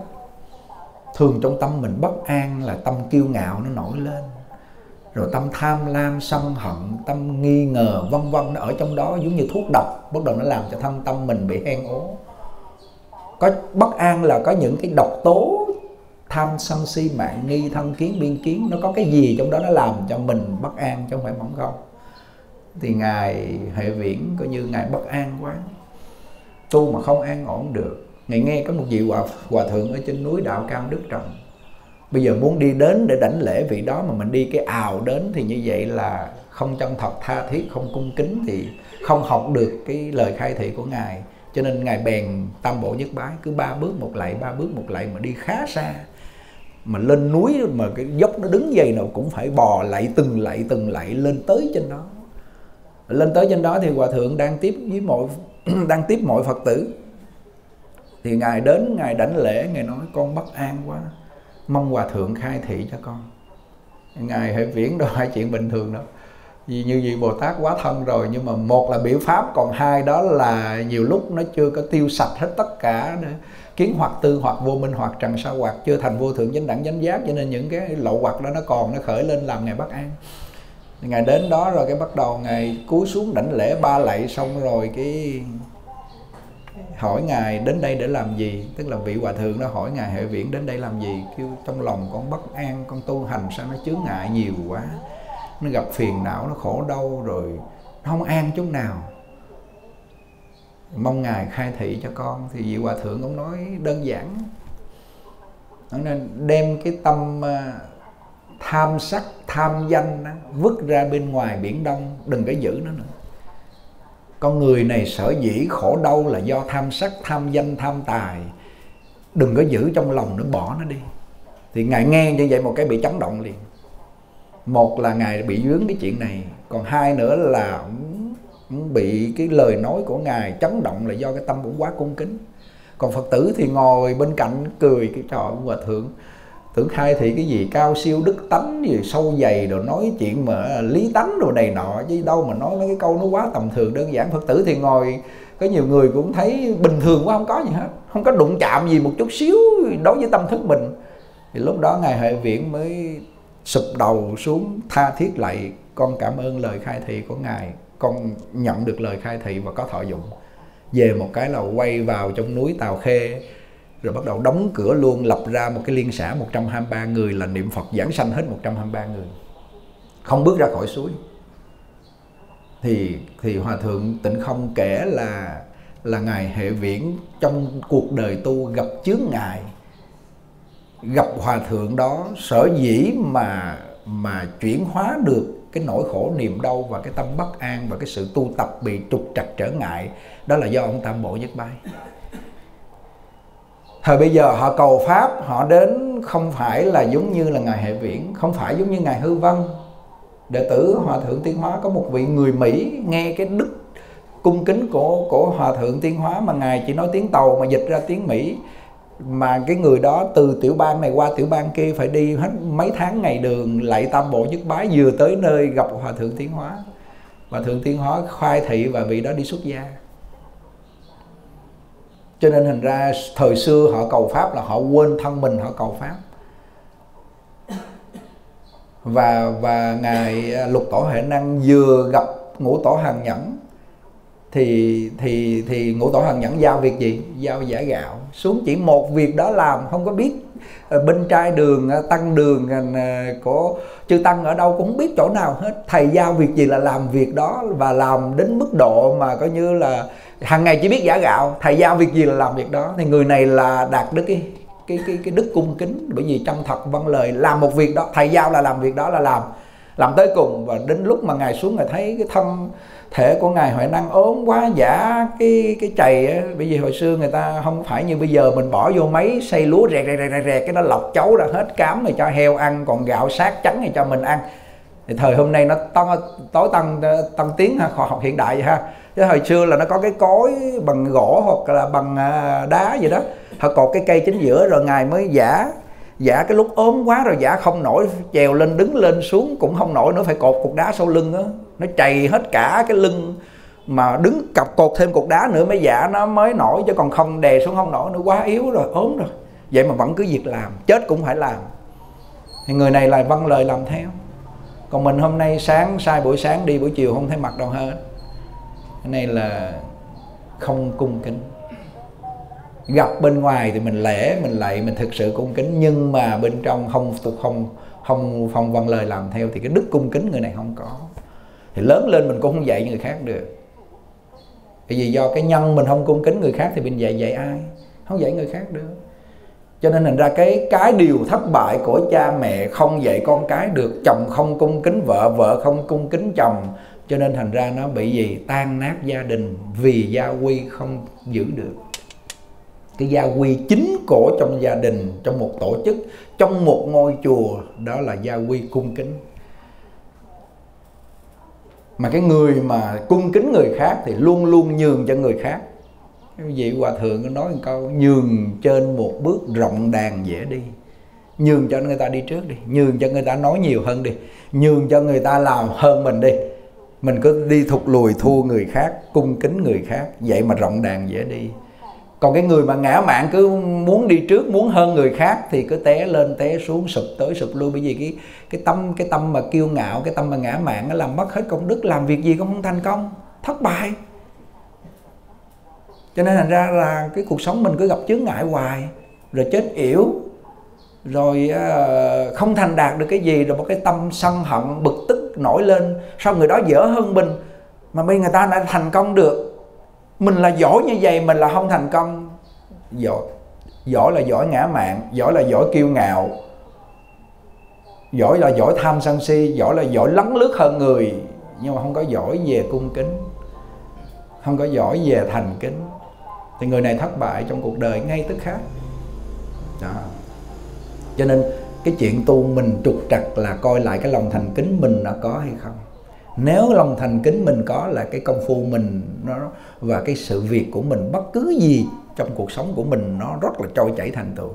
thường trong tâm mình bất an là tâm kiêu ngạo nó nổi lên. Rồi tâm tham lam, sân hận, tâm nghi ngờ, vân vân nó ở trong đó, giống như thuốc độc, bắt đầu nó làm cho thân tâm mình bị hen ố. Có bất an là có những cái độc tố, tham, sân si mạng nghi, thân, kiến, biên kiến, nó có cái gì trong đó nó làm cho mình bất an chứ không phải mỏng không? Thì ngài hệ viễn coi như ngài bất an quá. Tu mà không an ổn được ngày nghe có một vị hòa, hòa thượng ở trên núi đạo cao đức trọng bây giờ muốn đi đến để đảnh lễ vị đó mà mình đi cái ào đến thì như vậy là không chân thật tha thiết không cung kính thì không học được cái lời khai thị của ngài. Cho nên ngài bèn tam bộ nhất bái cứ ba bước một lạy ba bước một lạy mà đi khá xa. Mà lên núi mà cái dốc nó đứng dày nào cũng phải bò lạy từng lạy từng lạy lên tới trên đó. Lên tới trên đó thì hòa thượng đang tiếp với mọi đang tiếp mọi phật tử thì ngài đến, ngài đảnh lễ, ngài nói, con bất an quá, mong hòa thượng khai thị cho con. Ngài hệ viễn đâu hai chuyện bình thường đó. Vì như vậy bồ tát quá thân rồi, nhưng mà một là biểu pháp, còn hai đó là nhiều lúc nó chưa có tiêu sạch hết tất cả nữa. Kiến hoặc tư hoặc vô minh hoặc trần sa hoặc, chưa thành vô thượng chánh đẳng chánh giác, cho nên những cái lậu hoặc đó nó còn, nó khởi lên làm ngài bất an. Ngài đến đó rồi cái bắt đầu ngài cúi xuống đảnh lễ ba lạy xong rồi cái hỏi ngài đến đây để làm gì? Tức là vị hòa thượng nó hỏi ngài hệ viễn đến đây làm gì? Kêu trong lòng con bất an con tu hành sao nó chướng ngại nhiều quá? Nó gặp phiền não nó khổ đau rồi nó không an chút nào. Mong ngài khai thị cho con. Thì vị hòa thượng cũng nói đơn giản. Nên đem cái tâm à, tham sắc tham danh đó, vứt ra bên ngoài biển đông đừng có giữ nó nữa con người này sở dĩ khổ đau là do tham sắc, tham danh, tham tài. Đừng có giữ trong lòng nữa bỏ nó đi. Thì ngài nghe như vậy một cái bị chấn động liền. Một là ngài bị dướng cái chuyện này, còn hai nữa là ông bị cái lời nói của ngài chấn động là do cái tâm cũng quá cung kính. Còn phật tử thì ngồi bên cạnh cười, cái trò hòa thượng tưởng khai thị cái gì cao siêu đức tánh gì sâu dày rồi nói chuyện mà lý tánh rồi này nọ, chứ đâu mà nói mấy cái câu nó quá tầm thường, đơn giản. Phật tử thì ngồi, có nhiều người cũng thấy bình thường quá, không có gì hết. Không có đụng chạm gì một chút xíu đối với tâm thức mình. Thì lúc đó ngài huệ viện mới sụp đầu xuống, tha thiết lại, con cảm ơn lời khai thị của ngài. Con nhận được lời khai thị và có thọ dụng. Về một cái là quay vào trong núi Tàu Khê rồi bắt đầu đóng cửa luôn, lập ra một cái liên xã 123 người là niệm Phật giảng sanh hết 123 người. Không bước ra khỏi suối. Thì thì hòa thượng tịnh không kể là là ngài hệ viễn trong cuộc đời tu gặp chướng ngại, gặp hòa thượng đó sở dĩ mà mà chuyển hóa được cái nỗi khổ niềm đau và cái tâm bất an và cái sự tu tập bị trục trặc trở ngại, đó là do ông tam bộ nhất bay thời bây giờ họ cầu pháp, họ đến không phải là giống như là ngài hệ viễn, không phải giống như ngài hư văn đệ tử hòa thượng tiên hóa có một vị người mỹ nghe cái đức cung kính của của hòa thượng tiên hóa mà ngài chỉ nói tiếng tàu mà dịch ra tiếng mỹ. Mà cái người đó từ tiểu bang này qua tiểu bang kia phải đi hết mấy tháng ngày đường lạy tam bộ nhất bái vừa tới nơi gặp hòa thượng tiến hóa. Và thượng tiến hóa khoai thị và vị đó đi xuất gia cho nên hình ra thời xưa họ cầu pháp là họ quên thân mình, họ cầu pháp. Và và ngài à, lục tổ hệ năng vừa gặp ngũ tổ hàng nhẫn, thì thì thì ngũ tổ hàng nhẫn giao việc gì? Giao giả gạo. Xuống chỉ một việc đó làm, không có biết à, bên trai đường à, tăng đường có của chư tăng ở đâu cũng không biết chỗ nào hết. Thầy giao việc gì là làm việc đó và làm đến mức độ mà coi như là hàng ngày chỉ biết giả gạo, thầy giao việc gì là làm việc đó. Thì người này là đạt được cái cái cái cái đức cung kính. Bởi vì trong thật vâng lời, làm một việc đó, thầy giao là làm việc đó là làm. Làm tới cùng và đến lúc mà ngài xuống ngài thấy cái thân thể của ngài huệ năng ốm quá, giả cái cái chày á. Bởi vì hồi xưa người ta không phải như bây giờ, mình bỏ vô máy xây lúa rẹt rẹt rẹt rẹt cái nó lọc chấu ra hết cám rồi cho heo ăn, còn gạo sát trắng thì cho mình ăn. Thì thời hôm nay nó tăng tối tăng tăng tiến ha, khoa học hiện đại vậy ha chứ hồi xưa là nó có cái cối bằng gỗ hoặc là bằng à, đá gì đó. Họ cột cái cây chính giữa rồi ngài mới giả giả cái lúc ốm quá rồi giả không nổi trèo lên đứng lên xuống cũng không nổi nữa, phải cột cục đá sau lưng á. Nó chày hết cả cái lưng mà đứng cặp cột thêm cục đá nữa mới giả nó mới nổi chứ còn không đè xuống không nổi nữa, quá yếu rồi, ốm rồi. Vậy mà vẫn cứ việc làm, chết cũng phải làm. Thì người này lại vâng lời làm theo. Còn mình hôm nay sáng, sai buổi sáng đi buổi chiều không thấy mặt đâu hết cái này là không cung kính. Gặp bên ngoài thì mình lễ, mình lạy, mình thực sự cung kính. Nhưng mà bên trong không không không phong văn lời làm theo thì cái đức cung kính người này không có. Thì lớn lên mình cũng không dạy người khác được. Bởi vì do cái nhân mình không cung kính người khác thì mình dạy dạy ai? Không dạy người khác được. Cho nên thành ra cái cái điều thất bại của cha mẹ không dạy con cái được. Chồng không cung kính vợ vợ không cung kính chồng cho nên thành ra nó bị gì? Tan nát gia đình vì gia quy không giữ được. Cái gia quy chính của trong gia đình, trong một tổ chức, trong một ngôi chùa, đó là gia quy cung kính. Mà cái người mà cung kính người khác thì luôn luôn nhường cho người khác. Cái vị hòa thượng nói một câu, nhường trên một bước rộng đàn dễ đi. Nhường cho người ta đi trước đi. Nhường cho người ta nói nhiều hơn đi. Nhường cho người ta làm hơn mình đi mình cứ đi thụt lùi thua người khác, cung kính người khác, vậy mà rộng đàn dễ đi. Còn cái người mà ngã mạng cứ muốn đi trước, muốn hơn người khác thì cứ té lên, té xuống, sụp tới, sụp lui. Bởi vì cái cái tâm cái tâm mà kiêu ngạo, cái tâm mà ngã mạng nó làm mất hết công đức, làm việc gì cũng không thành công, thất bại. Cho nên thành ra là cái cuộc sống mình cứ gặp chướng ngại hoài, rồi chết yểu, rồi ờ, không thành đạt được cái gì, rồi một cái tâm sân hận, bực tức nổi lên, sao người đó dở hơn mình mà bây người ta đã thành công được? Mình là giỏi như vậy, mình là không thành công. Giỏi giỏi là giỏi ngã mạng giỏi là giỏi kiêu ngạo. Giỏi là giỏi tham sân si, giỏi là giỏi lấn lướt hơn người. Nhưng mà không có giỏi về cung kính, không có giỏi về thành kính. Thì người này thất bại trong cuộc đời ngay tức khắc. Đó. Cho nên cái chuyện tu mình trục trặc là coi lại cái lòng thành kính mình nó có hay không? Nếu lòng thành kính mình có là cái công phu mình nó và cái sự việc của mình, bất cứ gì trong cuộc sống của mình nó rất là trôi chảy thành tựu.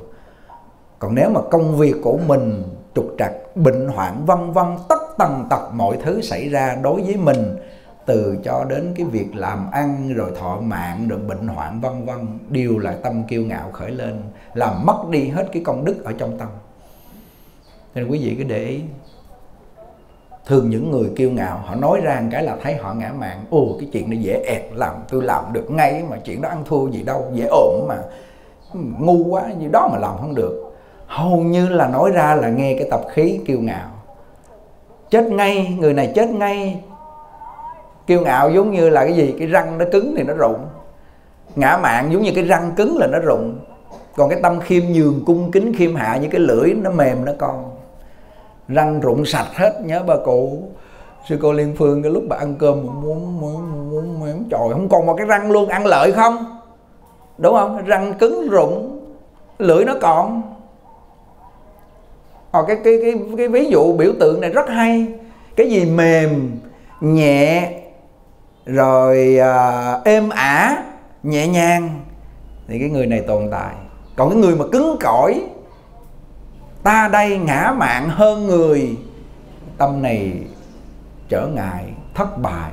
Còn nếu mà công việc của mình trục trặc, bệnh hoạn, vân vân, tất tần tật mọi thứ xảy ra đối với mình, từ cho đến cái việc làm ăn, rồi thọ mạng, rồi bệnh hoạn, vân vân, đều là tâm kiêu ngạo khởi lên, làm mất đi hết cái công đức ở trong tâm nên quý vị cứ để ý. Thường những người kiêu ngạo, họ nói ra một cái là thấy họ ngã mạng ồ, cái chuyện này dễ ẹt làm tôi làm được ngay mà chuyện đó ăn thua gì đâu, dễ ổn mà. Ngu quá, như đó mà làm không được. Hầu như là nói ra là nghe cái tập khí kiêu ngạo. Chết ngay, người này chết ngay. Kiêu ngạo giống như là cái gì? Cái răng nó cứng thì nó rụng. Ngã mạng giống như cái răng cứng là nó rụng. Còn cái tâm khiêm nhường, cung kính khiêm hạ như cái lưỡi nó mềm nó con răng rụng sạch hết nhớ bà cụ. Sư cô liên phương cái lúc bà ăn cơm muốn muốn muốn, muốn, muốn trời không còn một cái răng luôn ăn lợi không? Đúng không? Răng cứng rụng lưỡi nó còn. Ờ, cái, cái cái cái ví dụ biểu tượng này rất hay. Cái gì mềm nhẹ rồi à, êm ả nhẹ nhàng. Thì cái người này tồn tại. Còn cái người mà cứng cỏi ta đây ngã mạng hơn người. Tâm này trở ngại, thất bại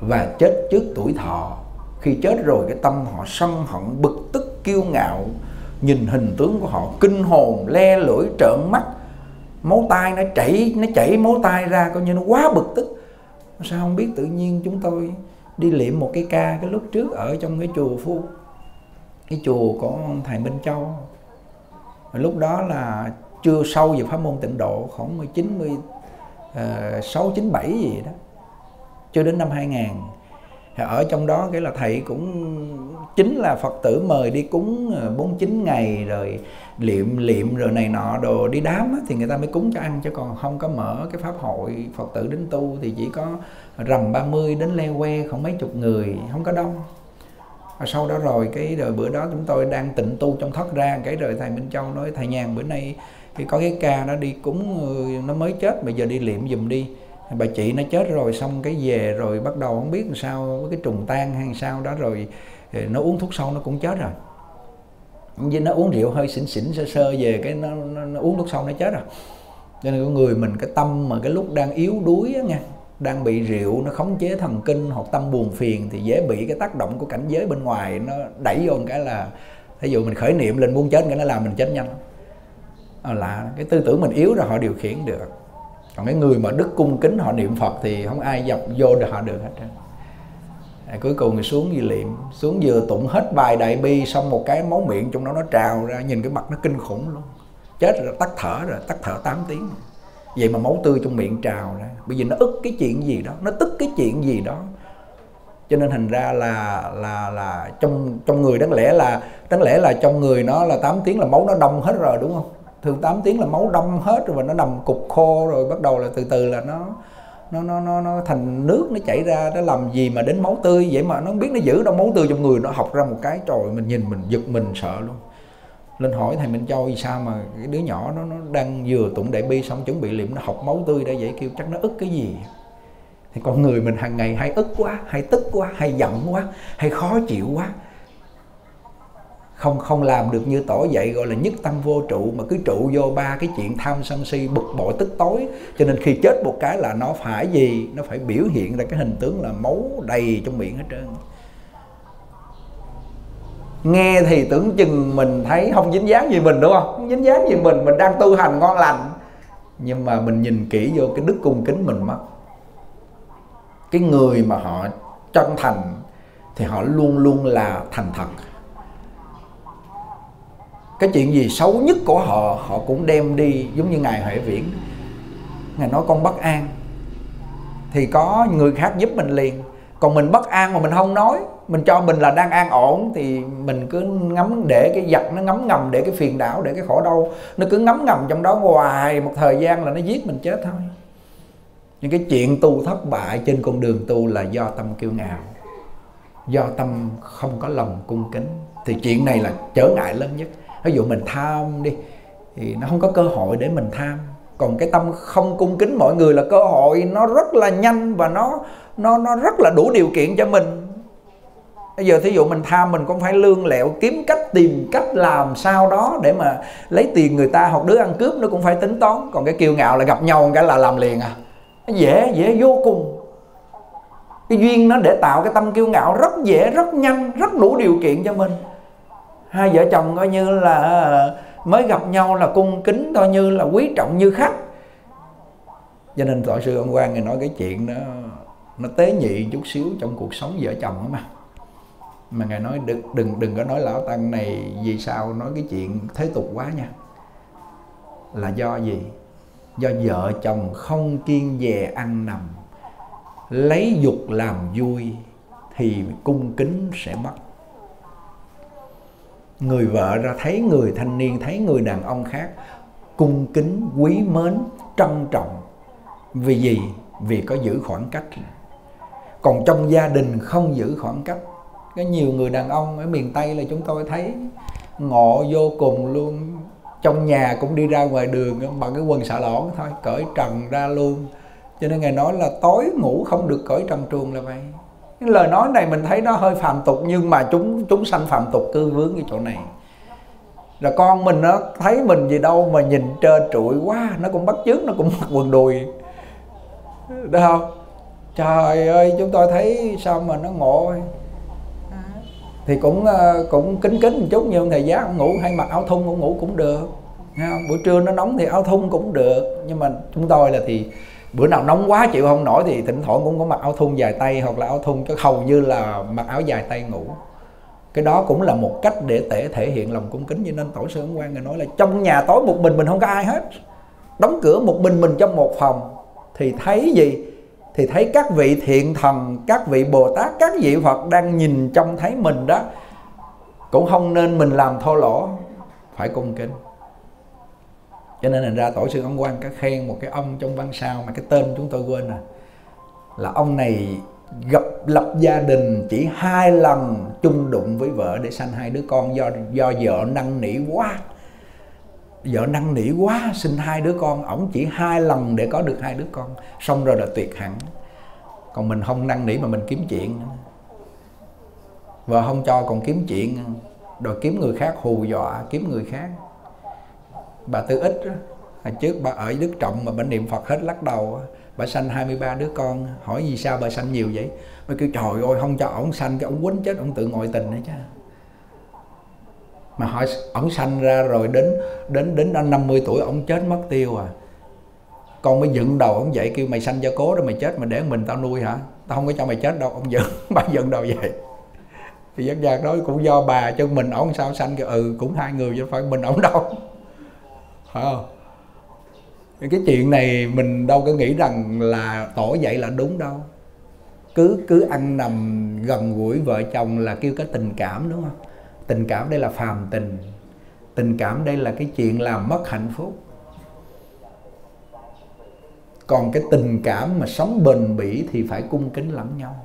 và chết trước tuổi thọ. Khi chết rồi, cái tâm họ sân hận, bực tức, kiêu ngạo. Nhìn hình tướng của họ, kinh hồn le lưỡi trợn mắt. Máu tai nó chảy nó chảy máu tai ra, coi như nó quá bực tức. Sao không biết tự nhiên chúng tôi đi liệm một cái ca cái lúc trước ở trong cái chùa phu? Cái chùa của thầy Minh Châu. Lúc đó là chưa sâu về pháp môn tịnh độ khoảng 19 16 97 gì đó chưa đến năm 2000 ở trong đó cái là thầy cũng chính là Phật tử mời đi cúng ờ, 49 ngày rồi liệm liệm rồi này nọ đồ đi đám á, thì người ta mới cúng cho ăn chứ còn không có mở cái pháp hội Phật tử đến tu thì chỉ có rằm 30 đến leo que không mấy chục người không có đông. Và sau đó rồi cái rồi bữa đó chúng tôi đang tịnh tu trong thất ra cái rồi thầy Minh Châu nói thầy nhàn bữa nay thì có cái ca nó đi cúng ừ, nó mới chết bây giờ đi liệm giùm đi. Bà chị nó chết rồi xong cái về rồi bắt đầu không biết làm sao cái trùng tan hay sao đó rồi ừ, nó uống thuốc sâu nó cũng chết rồi. Vì nó uống rượu hơi xỉn xỉn sơ sơ về cái nó, nó, nó uống thuốc sâu nó chết rồi. Cho nên con người mình cái tâm mà cái lúc đang yếu đuối á nha đang bị rượu nó khống chế thần kinh hoặc tâm buồn phiền thì dễ bị cái tác động của cảnh giới bên ngoài nó đẩy vô một cái là ví dụ mình khởi niệm lên muốn chết cái nó làm mình chết nhanh. Ờ, là cái tư tưởng mình yếu rồi họ điều khiển được. Còn cái người mà đức cung kính họ niệm phật thì không ai dập vô được họ được hết trơn. À, cuối cùng thì xuống gì liệm. Xuống vừa tụng hết bài đại bi xong một cái máu miệng trong đó nó trào ra nhìn cái mặt nó kinh khủng luôn. Chết rồi tắt thở rồi tắt thở 8 tiếng. Vậy mà máu tươi trong miệng trào ra. Bởi vì nó ức cái chuyện gì đó nó tức cái chuyện gì đó. Cho nên thành ra là là là trong trong người đáng lẽ là đáng lẽ là trong người nó là 8 tiếng là máu nó đông hết rồi đúng không? Thường 8 tiếng là máu đông hết rồi và nó nằm cục khô rồi bắt đầu là từ từ là nó nó nó nó, nó thành nước nó chảy ra nó làm gì mà đến máu tươi vậy mà nó biết nó giữ đâu. Máu tươi trong người nó học ra một cái trời mình nhìn mình giật mình sợ luôn. Lên hỏi thầy Minh Châu vì sao mà cái đứa nhỏ nó nó đang vừa tụng đại bi xong chuẩn bị liệm nó học máu tươi đây vậy? Kêu chắc nó ức cái gì? Thì con người mình hàng ngày hay ức quá hay tức quá hay giận quá hay khó chịu quá không không làm được như tổ dạy, gọi là nhất tâm vô trụ, mà cứ trụ vô ba cái chuyện tham sân si, bực bội tức tối. Cho nên khi chết một cái là nó phải gì? Nó phải biểu hiện ra cái hình tướng là máu đầy trong miệng hết trơn. Nghe thì tưởng chừng mình thấy không dính dáng gì mình, đúng không? Không dính dáng gì mình mình đang tu hành ngon lành. Nhưng mà mình nhìn kỹ vô cái đức cung kính mình mất. Cái người mà họ chân thành thì họ luôn luôn là thành thật cái chuyện gì xấu nhất của họ họ cũng đem đi, giống như ngài huệ viễn. Ngài nói con bất an. Thì có người khác giúp mình liền. Còn mình bất an mà mình không nói, mình cho mình là đang an ổn, thì mình cứ ngắm để cái giặc nó ngấm ngầm để cái phiền não, để cái khổ đau, nó cứ ngấm ngầm trong đó hoài một thời gian là nó giết mình chết thôi. Những cái chuyện tu thất bại trên con đường tu là do tâm kiêu ngạo, do tâm không có lòng cung kính. Thì chuyện này là trở ngại lớn nhất ví dụ mình tham đi, thì nó không có cơ hội để mình tham. Còn cái tâm không cung kính mọi người là cơ hội nó rất là nhanh và nó nó nó rất là đủ điều kiện cho mình. Bây giờ thí dụ mình tham, mình cũng phải lương lẹo kiếm cách tìm cách làm sao đó để mà lấy tiền người ta hoặc đứa ăn cướp nó cũng phải tính toán. Còn cái kiêu ngạo là gặp nhau cái là làm liền à. Nó dễ dễ vô cùng. Cái duyên nó để tạo cái tâm kiêu ngạo rất dễ, rất nhanh, rất đủ điều kiện cho mình hai vợ chồng coi như là ờ, mới gặp nhau là cung kính coi như là quý trọng như khách. Cho nên tội sư ông quan Quang nói cái chuyện đó, nó tế nhị chút xíu trong cuộc sống vợ chồng đó mà. Mà ngài nói đừng đừng đừng có nói lão tăng này vì sao nói cái chuyện thế tục quá nha. Là do gì? Do vợ chồng không kiên dè ăn nằm, lấy dục làm vui thì cung kính sẽ mất người vợ ra thấy người thanh niên, thấy người đàn ông khác cung kính, quý mến, trân trọng. Vì gì? Vì có giữ khoảng cách. Còn trong gia đình không giữ khoảng cách. Có nhiều người đàn ông ở miền tây là chúng tôi thấy ngộ vô cùng luôn. Trong nhà cũng đi ra ngoài đường bằng cái quần xả lõn thôi, cởi trần ra luôn. Cho nên ngài nói là tối ngủ không được cởi trần truồng là vậy cái lời nói này mình thấy nó hơi phạm tục, nhưng mà chúng chúng sanh phạm tục cư vướng cái chỗ này. Là con mình nó thấy mình gì đâu mà nhìn trơ trụi quá, nó cũng bắt chước, nó cũng mặc quần đùi. Được không? Trời ơi, chúng tôi thấy sao mà nó ngộ thì cũng ờ, cũng kính kính một chút, nhưng thầy giá ông ngủ hay mặc áo thun cũng ngủ cũng được. Không? buổi trưa nó nóng thì áo thun cũng được. Nhưng mà chúng tôi là thì bữa nào nóng quá chịu không nổi thì thỉnh thoảng cũng có mặc áo thun dài tay hoặc là áo thun chứ hầu như là mặc áo dài tay ngủ. Cái đó cũng là một cách để thể thể hiện lòng cung kính cho nên tổ sư ấn quan người nói là trong nhà tối một mình mình không có ai hết. Đóng cửa một mình mình trong một phòng thì thấy gì? Thì thấy các vị thiện thần, các vị bồ tát, các vị phật đang nhìn trông thấy mình đó. Cũng không nên mình làm thô lỗ, phải cung kính cho nên thành ra tổ sư ông quan có khen một cái ông trong văn sao mà cái tên chúng tôi quên à là ông này gặp lập gia đình chỉ hai lần chung đụng với vợ để sanh hai đứa con do do vợ năn nỉ quá. Vợ năn nỉ quá, sinh hai đứa con, ổng chỉ hai lần để có được hai đứa con. Xong rồi là tuyệt hẳn. Còn mình không năn nỉ mà mình kiếm chuyện. Vợ không cho, còn kiếm chuyện. Rồi kiếm người khác hù dọa, kiếm người khác bà tư ích đó, hồi trước bà ở đức trọng mà bà niệm phật hết lắc đầu bà sanh 23 đứa con hỏi vì sao bà sanh nhiều vậy? Mới kêu trời ơi không cho ổng sanh cái ổng quýnh chết ổng tự ngoại tình nữa chứ. Mà hỏi ổng sanh ra rồi đến đến đến năm 50 tuổi ổng chết mất tiêu à? Con mới dựng đầu ổng dậy kêu mày sanh cho cố rồi mày chết mà để mình tao nuôi hả? Tao không có cho mày chết đâu. Ông dựng bà dựng đầu vậy thì dân gian nói cũng do bà cho mình ổng sao sanh kêu ừ cũng hai người chứ phải mình ổng đâu phải không? Cái chuyện này mình đâu có nghĩ rằng là tổ vậy là đúng đâu. Cứ cứ ăn nằm gần gũi vợ chồng là kêu cái tình cảm, đúng không? Tình cảm đây là phàm tình. Tình cảm đây là cái chuyện làm mất hạnh phúc. Còn cái tình cảm mà sống bền bỉ thì phải cung kính lẫn nhau.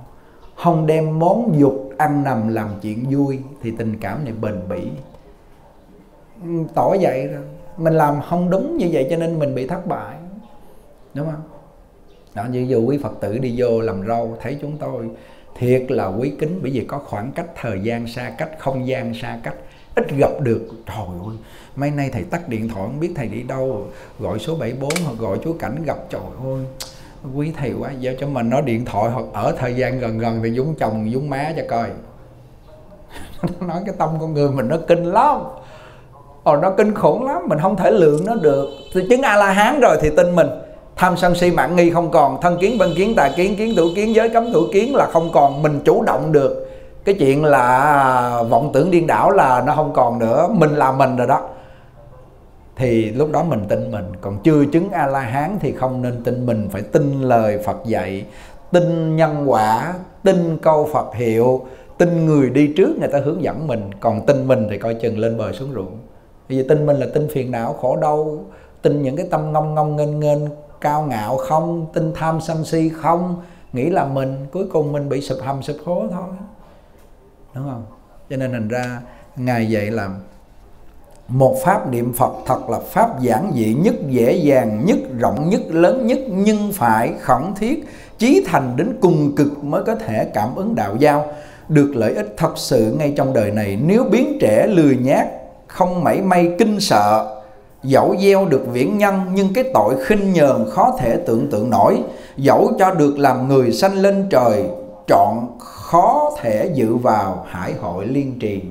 Không đem món dục ăn nằm làm chuyện vui thì tình cảm này bền bỉ. Ừ, Tỏ vậy rồi mình làm không đúng như vậy cho nên mình bị thất bại. Đúng không? Đó, như dù quý phật tử đi vô làm râu thấy chúng tôi, thiệt là quý kính bởi vì có khoảng cách thời gian xa cách, không gian xa cách, ít gặp được. Trời ơi, mấy nay thầy tắt điện thoại, không biết thầy đi đâu, gọi số 74 hoặc gọi chú cảnh gặp. Trời ơi, quý thầy quá, giao cho mình nói điện thoại hoặc ở thời gian gần gần thì dúng chồng dúng má cho coi. Nói cái tâm con người mình nó kinh lắm. Ồ nó kinh khủng lắm. Mình không thể lượng nó được. Thì chứng A-la-hán rồi thì tin mình. Tham sân si mạng nghi không còn. Thân kiến, bên kiến tà kiến kiến thủ kiến, giới cấm thủ kiến là không còn. Mình chủ động được. Cái chuyện là vọng tưởng điên đảo là nó không còn nữa. Mình là mình rồi đó. Thì lúc đó mình tin mình. Còn chưa chứng a la hán thì không nên tin mình. Phải tin lời phật dạy. Tin nhân quả. Tin câu phật hiệu. Tin người đi trước, người ta hướng dẫn mình. Còn tin mình thì coi chừng lên bờ xuống ruộng bây giờ tin mình là tin phiền não, khổ đau. Tin những cái tâm ngông ngông nghênh nghênh, cao ngạo không. Tin tham sân si không. Nghĩ là mình, cuối cùng mình bị sụp hầm sụp hố thôi. Đúng không? Cho nên thành ra, ngài dạy là một pháp niệm phật thật là pháp giản dị nhất, dễ dàng nhất, rộng nhất, lớn nhất, nhưng phải khẩn thiết, chí thành đến cùng cực mới có thể cảm ứng đạo giao. Được lợi ích thật sự ngay trong đời này. Nếu biến trẻ lười nhát không mảy may kinh sợ, dẫu gieo được viễn nhân, nhưng cái tội khinh nhờn khó thể tưởng tượng nổi, dẫu cho được làm người sanh lên trời chọn khó thể dự vào hải hội liên trì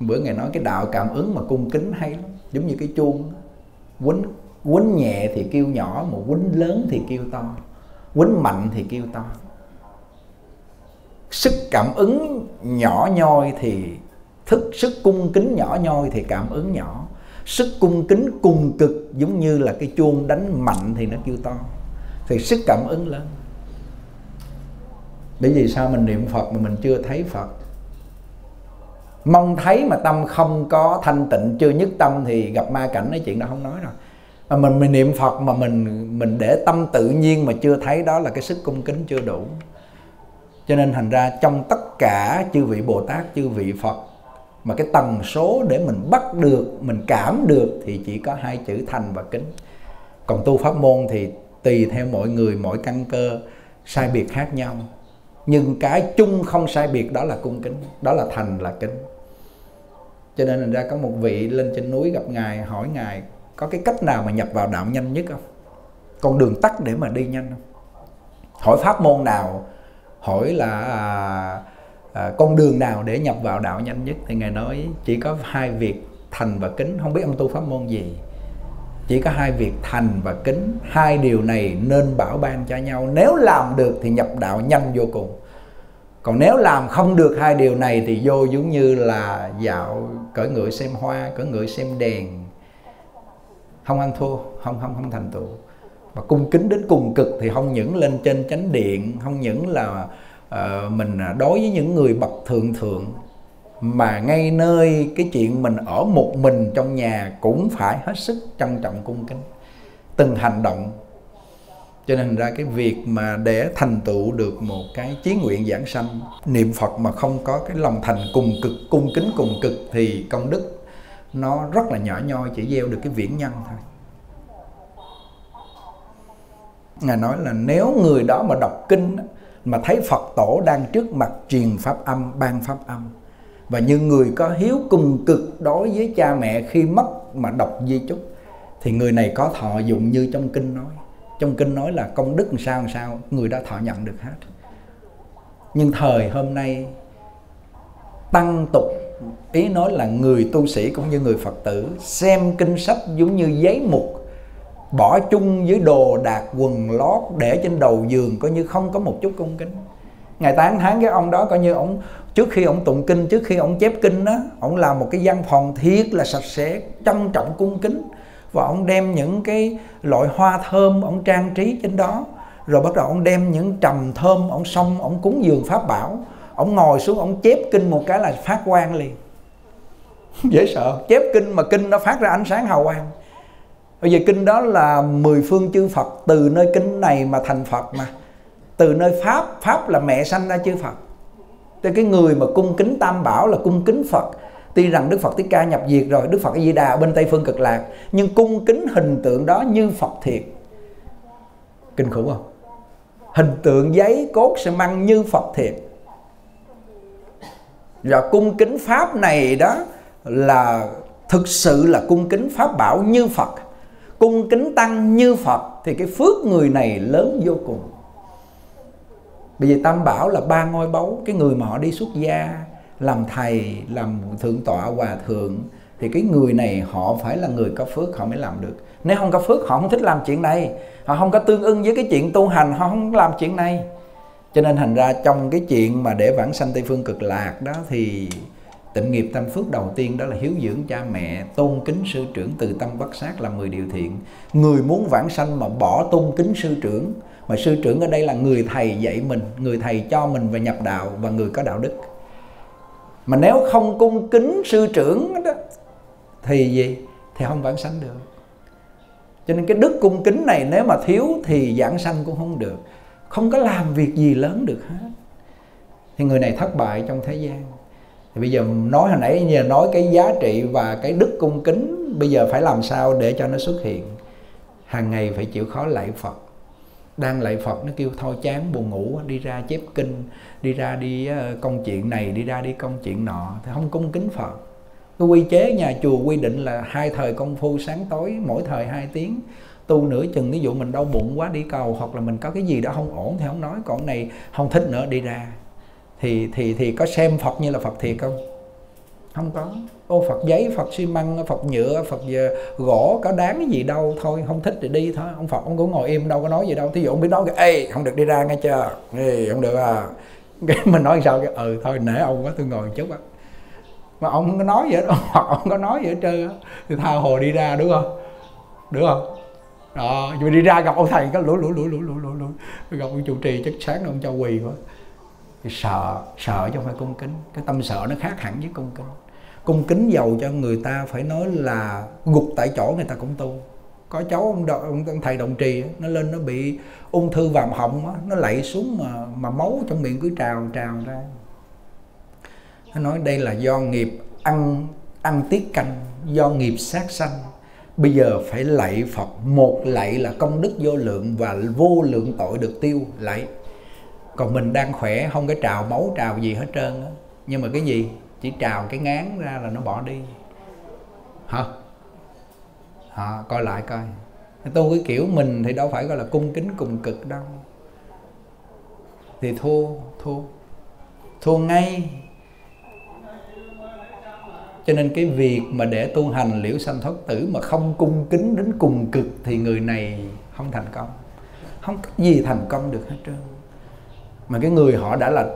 bữa ngày nói cái đạo cảm ứng mà cung kính hay lắm, giống như cái chuông quýnh quýnh nhẹ thì kêu nhỏ, mà quýnh lớn thì kêu to, quýnh mạnh thì kêu to. Sức cảm ứng nhỏ nhoi thì thức sức cung kính nhỏ nhoi thì cảm ứng nhỏ. Sức cung kính cùng cực giống như là cái chuông đánh mạnh thì nó kêu to. Thì sức cảm ứng lớn. Bởi vì sao mình niệm phật mà mình chưa thấy phật? Mong thấy mà tâm không có thanh tịnh, chưa nhất tâm thì gặp ma cảnh, nói chuyện đó không nói rồi. Mà mình mình niệm phật mà mình mình để tâm tự nhiên mà chưa thấy, đó là cái sức cung kính chưa đủ. Cho nên thành ra trong tất cả chư vị bồ tát, chư vị phật mà cái tần số để mình bắt được, mình cảm được thì chỉ có hai chữ thành và kính. Còn tu pháp môn thì tùy theo mỗi người, mỗi căn cơ, sai biệt khác nhau. Nhưng cái chung không sai biệt đó là cung kính, đó là thành, là kính. Cho nên ra có một vị lên trên núi gặp ngài, hỏi ngài, có cái cách nào mà nhập vào đạo nhanh nhất không? Con đường tắt để mà đi nhanh không? Hỏi pháp môn nào? Hỏi là à, à, con đường nào để nhập vào đạo nhanh nhất? Thì ngài nói chỉ có hai việc thành và kính. Không biết ông tu pháp môn gì. Chỉ có hai việc thành và kính. Hai điều này nên bảo ban cho nhau. Nếu làm được thì nhập đạo nhanh vô cùng. Còn nếu làm không được hai điều này thì vô giống như là dạo cởi ngựa xem hoa cởi ngựa xem đèn. Không ăn thua không không không thành tựu. Và cung kính đến cùng cực thì không những lên trên chánh điện không những là uh, mình à, đối với những người bậc thượng thượng mà ngay nơi cái chuyện mình ở một mình trong nhà cũng phải hết sức trân trọng cung kính từng hành động. Cho nên ra cái việc mà để thành tựu được một cái chí nguyện giảng sanh niệm phật mà không có cái lòng thành cùng cực cung kính cùng cực thì công đức nó rất là nhỏ nhoi chỉ gieo được cái viễn nhân thôi. Ngài nói là nếu người đó mà đọc kinh mà thấy phật tổ đang trước mặt truyền pháp âm, ban pháp âm. Và như người có hiếu cùng cực đối với cha mẹ khi mất mà đọc di chúc, thì người này có thọ dụng như trong kinh nói. Trong kinh nói là công đức làm sao làm sao, người đã thọ nhận được hết. Nhưng thời hôm nay, tăng tục, ý nói là người tu sĩ cũng như người phật tử, xem kinh sách giống như giấy mục bỏ chung với đồ đạc quần lót để trên đầu giường coi như không có một chút cung kính. Ngày tán tháng cái ông đó coi như ông, trước khi ông tụng kinh, trước khi ông chép kinh đó, ông làm một cái văn phòng thiết là sạch sẽ, trân trọng cung kính. Và ông đem những cái loại hoa thơm ông trang trí trên đó. Rồi bắt đầu ông đem những trầm thơm ông xong, ông cúng dường pháp bảo. Ông ngồi xuống, ông chép kinh một cái là phát quang liền. Dễ sợ. Chép kinh mà kinh nó phát ra ánh sáng hào quang bây giờ kinh đó là mười phương chư Phật, từ nơi kinh này mà thành Phật mà. Từ nơi Pháp Pháp là mẹ sanh ra chư Phật. Thì cái người mà cung kính Tam Bảo là cung kính Phật. Tuy rằng Đức Phật Thích Ca nhập diệt rồi, Đức Phật Di Đà bên Tây phương cực lạc, Nhưng cung kính hình tượng đó như Phật thiệt. Kinh khủng không? Hình tượng giấy cốt sẽ măng như Phật thiệt. Và cung kính Pháp này đó Là thực sự là cung kính Pháp bảo như Phật. Cung kính Tăng như Phật Thì cái phước người này lớn vô cùng. Bây giờ Tam Bảo là ba ngôi báu Cái người mà họ đi xuất gia Làm thầy, làm thượng tọa, hòa thượng Thì cái người này họ phải là người có phước Họ mới làm được. Nếu không có phước họ không thích làm chuyện này. Họ không có tương ưng với cái chuyện tu hành Họ không làm chuyện này. Cho nên thành ra trong cái chuyện mà để vãng sanh Tây Phương cực lạc đó Thì tịnh nghiệp tam phước đầu tiên đó là hiếu dưỡng cha mẹ, tôn kính sư trưởng từ tâm bất sát là 10 điều thiện. Người muốn vãng sanh mà bỏ tôn kính sư trưởng, mà sư trưởng ở đây là người thầy dạy mình, người thầy cho mình về nhập đạo và người có đạo đức. Mà nếu không cung kính sư trưởng đó, thì gì? Thì không vãng sanh được. Cho nên cái đức cung kính này nếu mà thiếu thì giảng sanh cũng không được. Không có làm việc gì lớn được hết. Thì người này thất bại trong thế gian thì bây giờ nói hồi nãy giờ nói cái giá trị và cái đức cung kính, bây giờ phải làm sao để cho nó xuất hiện? Hàng ngày phải chịu khó lạy phật. Đang lạy phật nó kêu thôi chán, buồn ngủ, đi ra chép kinh, đi ra đi ờ, công chuyện này, đi ra đi công chuyện nọ. Thì không cung kính phật. Cái quy chế nhà chùa quy định là hai thời công phu sáng tối, mỗi thời hai tiếng. Tu nửa chừng, ví dụ mình đau bụng quá, đi cầu hoặc là mình có cái gì đó không ổn thì không nói, còn này không thích nữa, đi ra thì thì thì có xem Phật như là Phật thiệt không? Không có. Ô Phật giấy Phật xi măng Phật nhựa Phật gỗ có đáng cái gì đâu. Thôi không thích thì đi thôi. Ông Phật ông cũng ngồi im đâu có nói gì đâu. Thí dụ ông biết nói cái ê không được đi ra nghe chưa? Ê, không được à. Cái mình nói sao cái ừ thôi nể ông quá tôi ngồi chút á. Mà ông không có nói gì hết hoặc ông có nói gì hết trơn á. Thì tha hồ đi ra đúng không? Đúng không? Đó mà đi ra gặp ông thầy cái lũ lũ lũ lũ lũ lũ lũ gặp ông chủ trì chắc sáng ông cho quỳ quá thì sợ sợ chứ không phải cung kính. Cái tâm sợ nó khác hẳn với cung kính. Cung kính giàu cho người ta phải nói là gục tại chỗ người ta cũng tu. Có cháu ông, ông, ông thầy đồng trì nó lên nó bị ung thư vàm họng nó lạy xuống mà mà máu trong miệng cứ trào trào ra. Nó nói đây là do nghiệp ăn ăn tiết canh do nghiệp sát sanh. Bây giờ phải lạy phật một lạy là công đức vô lượng và vô lượng tội được tiêu lạy còn mình đang khỏe, không có trào máu trào gì hết trơn á. Nhưng mà cái gì? Chỉ trào cái ngán ra là nó bỏ đi. Hả? Hả? Coi lại coi. Tu cái kiểu mình thì đâu phải gọi là cung kính cùng cực đâu. Thì thua thua. Thua ngay. Cho nên cái việc mà để tu hành liễu sanh thoát tử mà không cung kính đến cùng cực thì người này không thành công. Không có gì thành công được hết trơn mà cái người họ đã là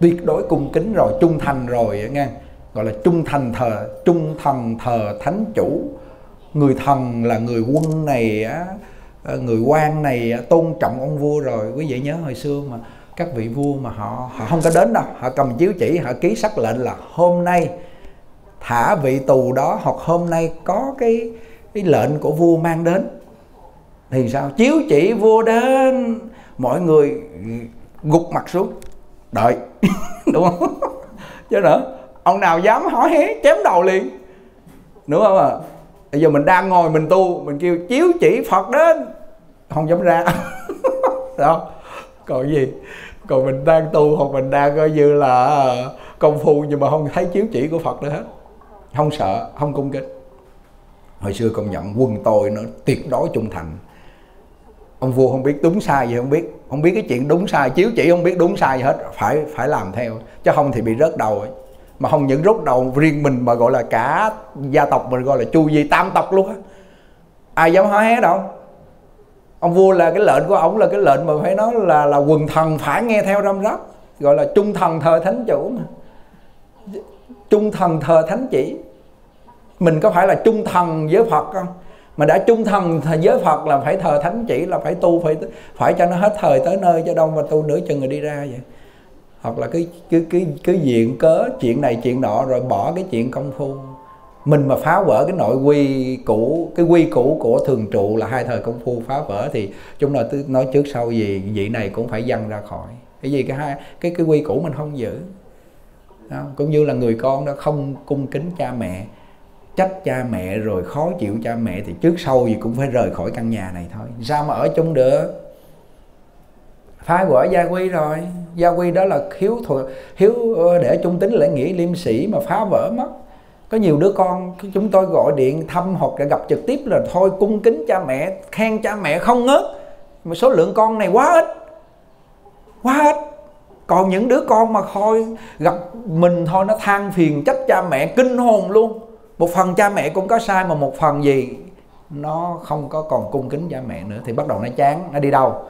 tuyệt đối cung kính rồi, trung thành rồi nghe. Gọi là trung thành thờ, trung thần thờ thánh chủ. Người thần là người quân này á ờ, người quan này tôn trọng ông vua rồi. Quý vị nhớ hồi xưa mà, các vị vua mà họ họ không có đến đâu. Họ cầm chiếu chỉ, họ ký sắc lệnh là hôm nay, thả vị tù đó hoặc hôm nay có cái cái lệnh của vua mang đến. Thì sao? Chiếu chỉ vua đến, mọi người gục mặt xuống. Đợi. Đúng không? Chứ nữa, ông nào dám hỏi hé, chém đầu liền. Đúng không ạ à? bây giờ mình đang ngồi mình tu, mình kêu chiếu chỉ phật đến. Không dám ra. Đó. Còn gì? Còn mình đang tu hoặc mình đang coi như là à, công phu nhưng mà không thấy chiếu chỉ của phật nữa hết. Không sợ, không cung kính. Hồi xưa công nhận quân tôi nó tuyệt đối trung thành ông vua không biết đúng sai gì, không biết không biết cái chuyện đúng sai, chiếu chỉ không biết đúng sai gì hết, phải phải làm theo, chứ không thì bị rớt đầu ấy. mà không những rớt đầu riêng mình mà gọi là cả gia tộc mình gọi là chu di tam tộc luôn á. Ai dám hó hé đâu. Ông vua là cái lệnh của ông là cái lệnh mà phải nói là là quần thần phải nghe theo răm rắp gọi là trung thần thờ thánh chủ mà. Trung thần thờ thánh chỉ. Mình có phải là trung thần với phật không? Mà đã trung thần với phật là phải thờ thánh chỉ, là phải tu, phải phải cho nó hết thời tới nơi, cho đông mà tu nửa chừng rồi đi ra vậy. Hoặc là cái cái cái cái diện cớ, chuyện này, chuyện nọ, rồi bỏ cái chuyện công phu. Mình mà phá vỡ cái nội quy cũ, cái quy cũ của thường trụ là hai thời công phu phá vỡ thì chúng nói nói trước sau gì, vị này cũng phải dăng ra khỏi. Cái gì, cái hai, cái cái quy cũ mình không giữ. Đó. cũng như là người con đó không cung kính cha mẹ trách cha mẹ rồi khó chịu cha mẹ thì trước sau gì cũng phải rời khỏi căn nhà này thôi. Sao mà ở chung được? Phá vỡ gia quy rồi. Gia quy đó là hiếu thuật hiếu ờ, để trung tính lễ nghĩa liêm sĩ mà phá vỡ mất. Có nhiều đứa con chúng tôi gọi điện thăm hoặc là gặp trực tiếp là thôi cung kính cha mẹ, khen cha mẹ không ngớt. Mà số lượng con này quá ít. Quá ít. Còn những đứa con mà thôi, gặp mình thôi, nó than phiền trách cha mẹ kinh hồn luôn một phần cha mẹ cũng có sai mà một phần gì? Nó không có còn cung kính cha mẹ nữa. Thì bắt đầu nó chán nó đi đâu?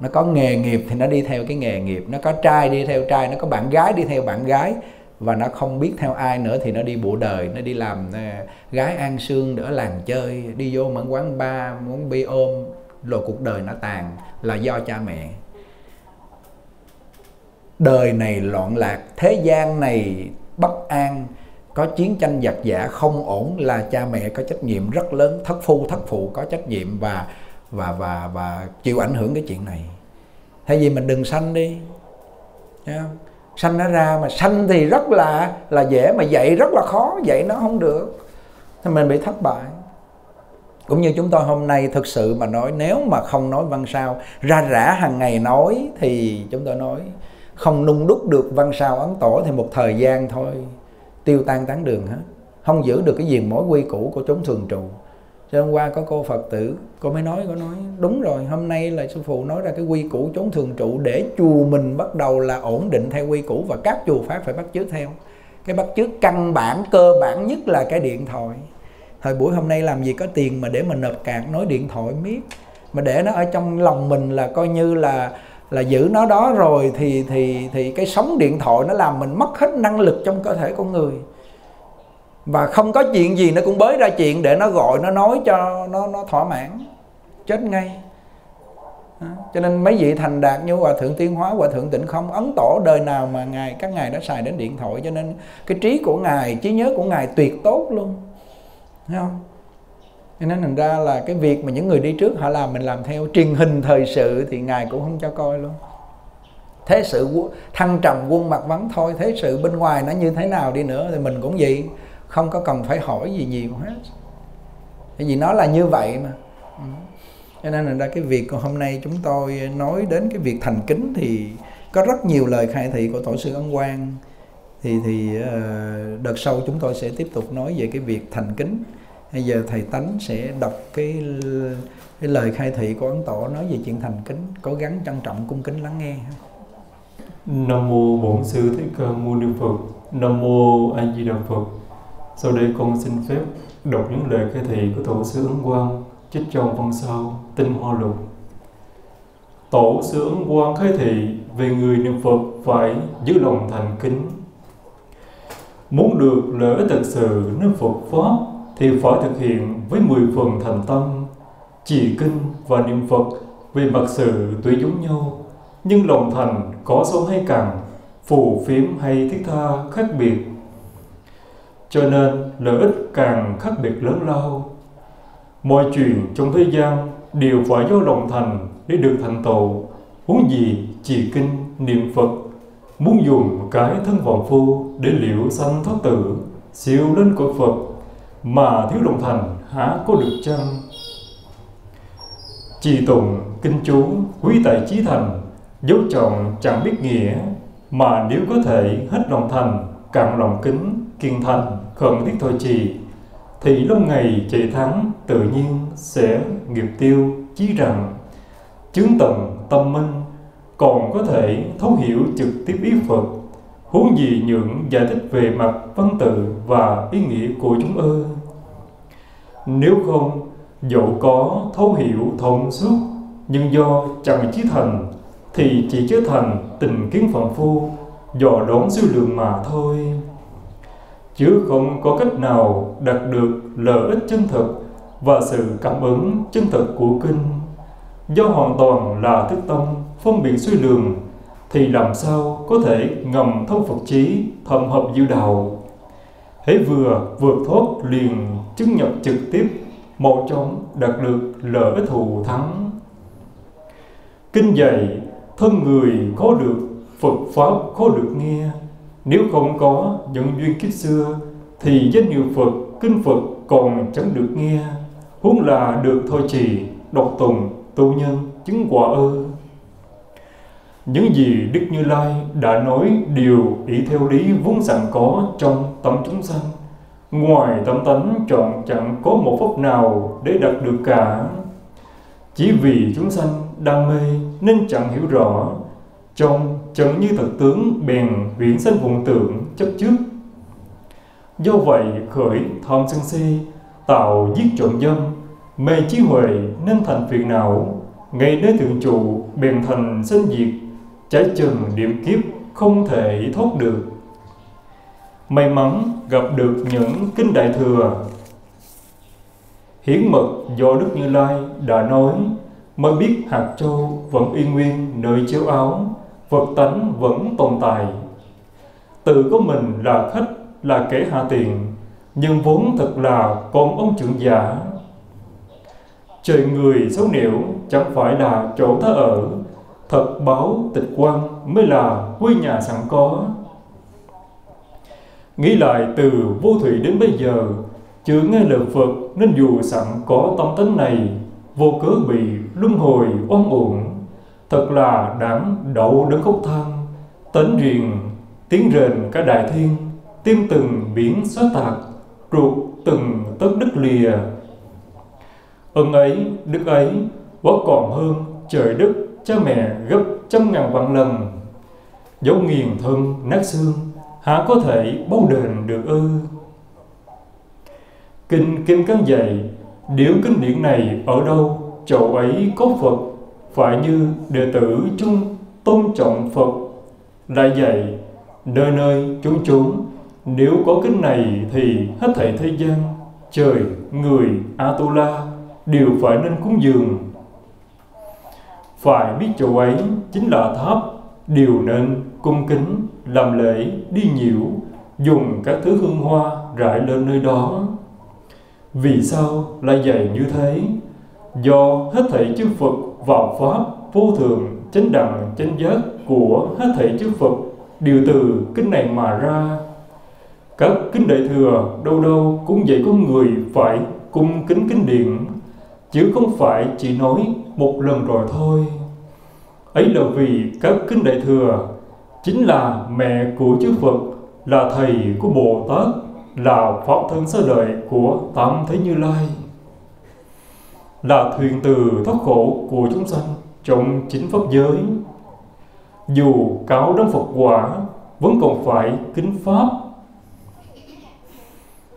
Nó có nghề nghiệp thì nó đi theo cái nghề nghiệp. Nó có trai đi theo trai nó có bạn gái đi theo bạn gái. Và nó không biết theo ai nữa thì nó đi bộ đời nó đi làm uh, gái an sương ở làng chơi đi vô mẫn quán bar muốn bi ôm. Rồi cuộc đời nó tàn là do cha mẹ. Đời này loạn lạc thế gian này bất an có chiến tranh giặc giả không ổn là cha mẹ có trách nhiệm rất lớn, thất phu, thất phụ có trách nhiệm và và và và chịu ảnh hưởng cái chuyện này. Thay vì mình đừng sanh đi, Thấy không? sanh nó ra mà sanh thì rất là là dễ mà dạy rất là khó, dạy nó không được. Thì mình bị thất bại. Cũng như chúng tôi hôm nay thực sự mà nói, nếu mà không nói văn sao, ra rã hàng ngày nói thì chúng tôi nói, không nung đúc được văn sao ấn tổ thì một thời gian thôi tiêu tan tán đường hết. Không giữ được cái diện mối quy củ của chúng thường trụ. Cho hôm qua có cô phật tử, cô mới nói, cô nói, đúng rồi, hôm nay là sư phụ nói ra cái quy củ chốn thường trụ để chùa mình bắt đầu là ổn định theo quy củ và các chùa pháp phải bắt chước theo. Cái bắt chước căn bản, cơ bản nhất là cái điện thoại. Thời buổi hôm nay làm gì có tiền mà để mà nộp cạc, nói điện thoại miết. Mà để nó ở trong lòng mình là coi như là là giữ nó đó rồi thì thì thì cái sóng điện thoại nó làm mình mất hết năng lực trong cơ thể con người. Và không có chuyện gì nó cũng bới ra chuyện để nó gọi, nó nói cho nó nó thỏa mãn. Chết ngay. Đó. cho nên mấy vị thành đạt như hòa thượng tiên hóa, hòa thượng tịnh không ấn tổ đời nào mà ngài, các ngài đã xài đến điện thoại. Cho nên cái trí của ngài, trí nhớ của ngài tuyệt tốt luôn. Thấy không? Cho nên thành ra là cái việc mà những người đi trước họ làm mình làm theo, truyền hình thời sự thì ngài cũng không cho coi luôn. Thế sự thăng trầm quân mặt vắng thôi, thế sự bên ngoài nó như thế nào đi nữa thì mình cũng vậy. Không có cần phải hỏi gì nhiều hết. Tại vì nó là như vậy mà. Ừ. cho nên là ra cái việc hôm nay chúng tôi nói đến cái việc thành kính thì có rất nhiều lời khai thị của tổ sư ân quang. Thì thì ờ, đợt sau chúng tôi sẽ tiếp tục nói về cái việc thành kính bây giờ thầy tánh sẽ đọc cái cái lời khai thị của ấn tổ nói về chuyện thành kính, cố gắng trân trọng cung kính lắng nghe. Nam mô bổn sư thích ca mâu ni phật. Nam mô a di đà phật. Sau đây con xin phép đọc những lời khai thị của tổ sư ấn quang trích trong văn sau tinh hoa lục. Tổ sư ấn quang khai thị về người niệm phật phải giữ lòng thành kính. Muốn được lợi ích thật sự nơi phật pháp thì phải thực hiện với 10 phần thành tâm, chỉ kinh và niệm phật về mặt sự tuy giống nhau. Nhưng lòng thành có sâu hay cằn phù phiếm hay thiết tha khác biệt. Cho nên lợi ích càng khác biệt lớn lao. Mọi chuyện trong thế gian đều phải do lòng thành để được thành tựu. Huống gì trì kinh, niệm phật, muốn dùng cái thân vọng phu để liễu sanh thoát tử, siêu lên cõi phật mà thiếu đồng thành há có được chăng? Trì tụng kinh chú, quý tại chí thành, dấu trọng chẳng biết nghĩa. Mà nếu có thể hết lòng thành cạn lòng kính, kiên thành khẩn thiết thôi trì thì lâu ngày chạy thắng, tự nhiên sẽ nghiệp tiêu, chí rằng. Chứng tận tâm minh, còn có thể thấu hiểu trực tiếp ý Phật huống gì những giải thích về mặt văn tự và ý nghĩa của chúng ơ. Nếu không, dẫu có thấu hiểu thông suốt, nhưng do chẳng chí thành, thì chỉ trở thành tình kiến phận phu dò đón số lượng mà thôi. Chứ không có cách nào đạt được lợi ích chân thực và sự cảm ứng chân thực của kinh. Do hoàn toàn là thức tâm, phân biệt suy lường thì làm sao có thể ngầm thông Phật trí thầm hợp diệu đạo? Hễ vừa vượt thoát liền chứng nhập trực tiếp một trong đạt được lợi ích thù thắng. Kinh dạy, thân người khó được, Phật pháp khó được nghe. Nếu không có những duyên kiếp xưa, thì danh hiệu Phật, kinh Phật còn chẳng được nghe. Huống là được thôi trì, độc tùng, tu nhân, chứng quả ơ những gì Đức Như Lai đã nói đều ý theo lý vốn sẵn có trong tâm chúng sanh. Ngoài tâm tánh chọn chẳng có một pháp nào để đạt được cả. Chỉ vì chúng sanh đam mê nên chẳng hiểu rõ. Trong chẳng như thật tướng bèn viễn sanh vọng tượng chấp trước. Do vậy khởi tham sân si, tạo giết trộm dâm, mê trí huệ nên thành phiền não. Ngay nơi thượng trụ bèn thành sinh diệt trái chừng điểm kiếp không thể thoát được. May mắn gặp được những kinh đại thừa. Hiển mật do đức như lai đã nói mới biết hạt châu vẫn y nguyên nơi chiếu áo, vật tánh vẫn tồn tại. Tự có mình là khách, là kẻ hạ tiện, nhưng vốn thật là con ông trưởng giả. Trời người xấu nẻo chẳng phải là chỗ ta ở thật báo tịch quan mới là quê nhà sẵn có. Nghĩ lại từ vô thủy đến bây giờ chưa nghe lời phật nên dù sẵn có tâm tính này, vô cớ bị luân hồi oan uổng. Thật là đáng đậu đến khóc than tấn riền tiếng rền cả đại thiên, tim từng biển xóa tạc, ruột từng tấc đất lìa. Ơn ấy, đức ấy, quá còn hơn trời đất cha mẹ gấp trăm ngàn vạn lần. Dấu nghiền thân, nát xương, há có thể bao đền được ư? Kinh kim cán dạy điếu kinh điển này ở đâu? Chỗ ấy có phật, phải như đệ tử chung tôn trọng phật. Lại dạy, nơi nơi, chúng chúng, nếu có kinh này thì hết thảy thế gian, trời, người, atula đều phải nên cúng dường phải biết chỗ ấy chính là tháp đều nên cung kính làm lễ đi nhiễu dùng các thứ hương hoa rải lên nơi đó Vì sao lại dạy như thế? Do hết thảy chư Phật vào Pháp vô thường, chánh đẳng, chánh giác của hết thảy chư Phật đều từ kinh này mà ra. Các kinh đại thừa đâu đâu cũng dạy con người phải cung kính kinh điển, chứ không phải chỉ nói một lần rồi thôi. Ấy là vì các kinh đại thừa chính là mẹ của chư Phật, là thầy của Bồ Tát, là pháp thân sơ đời của Tam Thế Như Lai, là thuyền từ thoát khổ của chúng sanh trong chính pháp giới. Dù cáo đấng Phật quả vẫn còn phải kính pháp.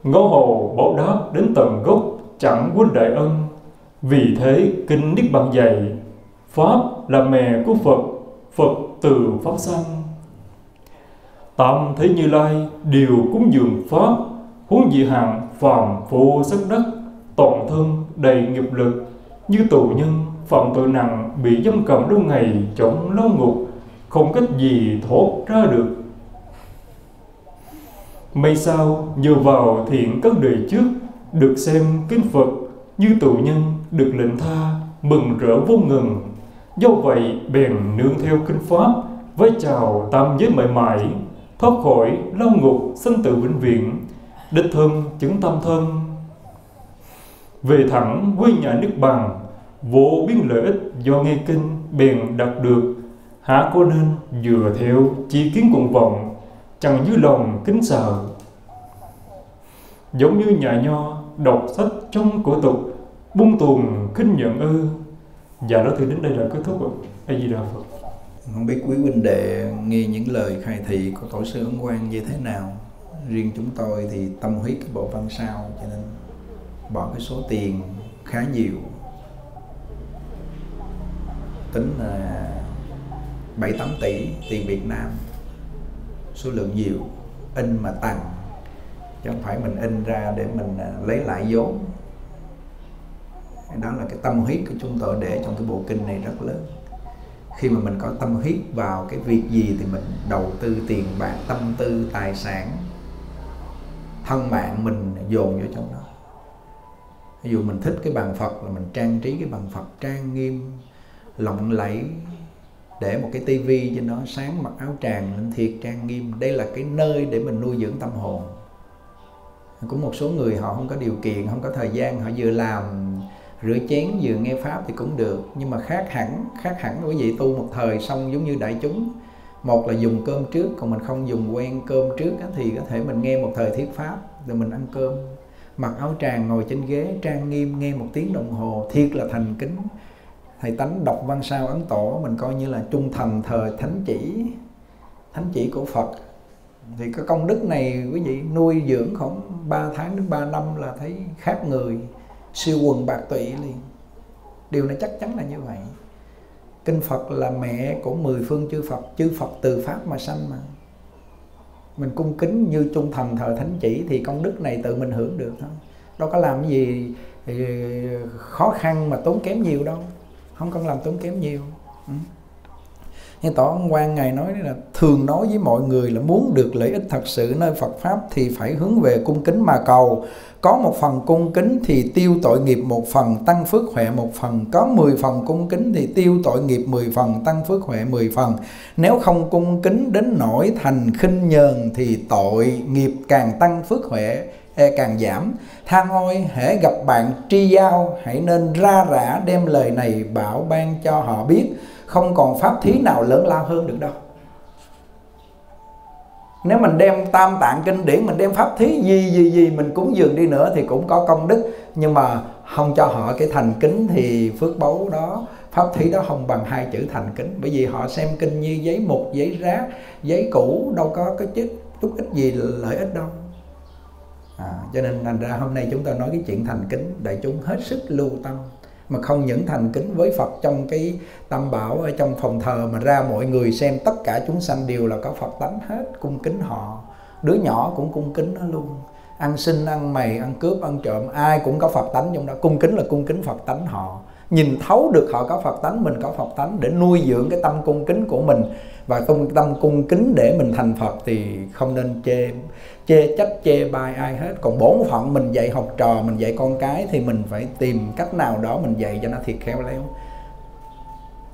Ngô Hồ bảo đáp đến tận gốc chẳng quên đại ân, vì thế kinh Niết Bàn dạy Pháp là mẹ của Phật, Phật từ Pháp sanh. Tam Thế Như Lai đều cúng dường Pháp, huống dị hạng phàm phu sắc đất, toàn thân đầy nghiệp lực, như tù nhân phạm tội nặng bị giam cầm lâu ngày chống lao ngục, không cách gì thoát ra được. May sao nhờ vào thiện các đời trước được xem kinh Phật như tù nhân được lệnh tha, mừng rỡ vô ngừng do vậy, bèn nương theo kinh pháp với chào tam giới mãi mãi, thoát khỏi lao ngục sinh tử vĩnh viễn, đích thân chứng tâm thân. Về thẳng quê nhà nước bằng vô biên lợi ích do nghe kinh bèn đạt được, há có nên dựa theo chi kiến cuồng vọng, chẳng dưới lòng kính sợ. Giống như nhà nho đọc sách trong cổ tục buông tuồng khinh nhận ư và đó thì đến đây là kết thúc rồi. A Di Đà Phật. Không biết quý huynh đệ nghe những lời khai thị của tổ sư Ấn Quang như thế nào. Riêng chúng tôi thì tâm huyết cái bộ văn sao cho nên bỏ cái số tiền khá nhiều. Tính là 7 8 tỷ tiền Việt Nam. Số lượng nhiều, in mà tặng chứ không phải mình in ra để mình à, lấy lại vốn đó là cái tâm huyết của chúng tôi để trong cái bộ kinh này rất lớn. Khi mà mình có tâm huyết vào cái việc gì thì mình đầu tư tiền bạc, tâm tư, tài sản, thân mạng mình dồn vô trong đó. Ví dụ mình thích cái bàn phật là mình trang trí cái bàn phật trang nghiêm, lộng lẫy, để một cái tivi cho nó sáng mặc áo tràng lên thiệt trang nghiêm. Đây là cái nơi để mình nuôi dưỡng tâm hồn. Cũng một số người họ không có điều kiện, không có thời gian, họ vừa làm rửa chén vừa nghe pháp thì cũng được, nhưng mà khác hẳn khác hẳn quý vị tu một thời xong giống như đại chúng. Một là dùng cơm trước, còn mình không dùng quen cơm trước thì có thể mình nghe một thời thiết pháp rồi mình ăn cơm. Mặc áo tràng ngồi trên ghế, trang nghiêm nghe một tiếng đồng hồ, thiệt là thành kính. Thầy tánh đọc văn sao ấn tổ, mình coi như là trung thần thờ thánh chỉ thánh chỉ của phật. Thì cái công đức này quý vị nuôi dưỡng khoảng 3 tháng đến 3 năm là thấy khác người siêu quần bạc tụy liền. Điều này chắc chắn là như vậy. Kinh phật là mẹ của mười phương chư phật chư phật từ pháp mà sanh mà. Mình cung kính như trung thần thờ thánh chỉ thì công đức này tự mình hưởng được thôi. Đâu có làm gì ờ, khó khăn mà tốn kém nhiều đâu. Không cần làm tốn kém nhiều. Ừ nhưng Tổ ông Quang Ngài nói là thường nói với mọi người là muốn được lợi ích thật sự nơi Phật Pháp thì phải hướng về cung kính mà cầu. Có một phần cung kính thì tiêu tội nghiệp một phần, tăng phước huệ một phần. Có 10 phần cung kính thì tiêu tội nghiệp 10 phần, tăng phước huệ 10 phần. Nếu không cung kính đến nỗi thành khinh nhờn thì tội nghiệp càng tăng phước huệ e càng giảm than ôi hễ gặp bạn tri giao hãy nên ra rã đem lời này bảo ban cho họ biết không còn pháp thí nào lớn lao hơn được đâu. Nếu mình đem tam tạng kinh điển mình đem pháp thí gì gì gì mình cúng dường đi nữa thì cũng có công đức. Nhưng mà không cho họ cái thành kính thì phước báu đó pháp thí đó không bằng hai chữ thành kính. Bởi vì họ xem kinh như giấy mục giấy rác giấy cũ đâu có cái chút chút ít gì lợi ích đâu. À, cho nên thành ra hôm nay chúng ta nói cái chuyện thành kính đại chúng hết sức lưu tâm mà không những thành kính với Phật trong cái tâm bảo ở trong phòng thờ, mà ra mọi người xem tất cả chúng sanh đều là có Phật tánh hết, cung kính họ. Đứa nhỏ cũng cung kính nó luôn. Ăn xin, ăn mày, ăn cướp, ăn trộm, ai cũng có Phật tánh trong đó. Cung kính là cung kính Phật tánh họ. Nhìn thấu được họ có Phật tánh, mình có Phật tánh để nuôi dưỡng cái tâm cung kính của mình và tâm tâm cung kính để mình thành Phật thì không nên chê chê trách chê bai ai hết. Còn bổn phận mình dạy học trò, mình dạy con cái thì mình phải tìm cách nào đó mình dạy cho nó thiệt khéo léo.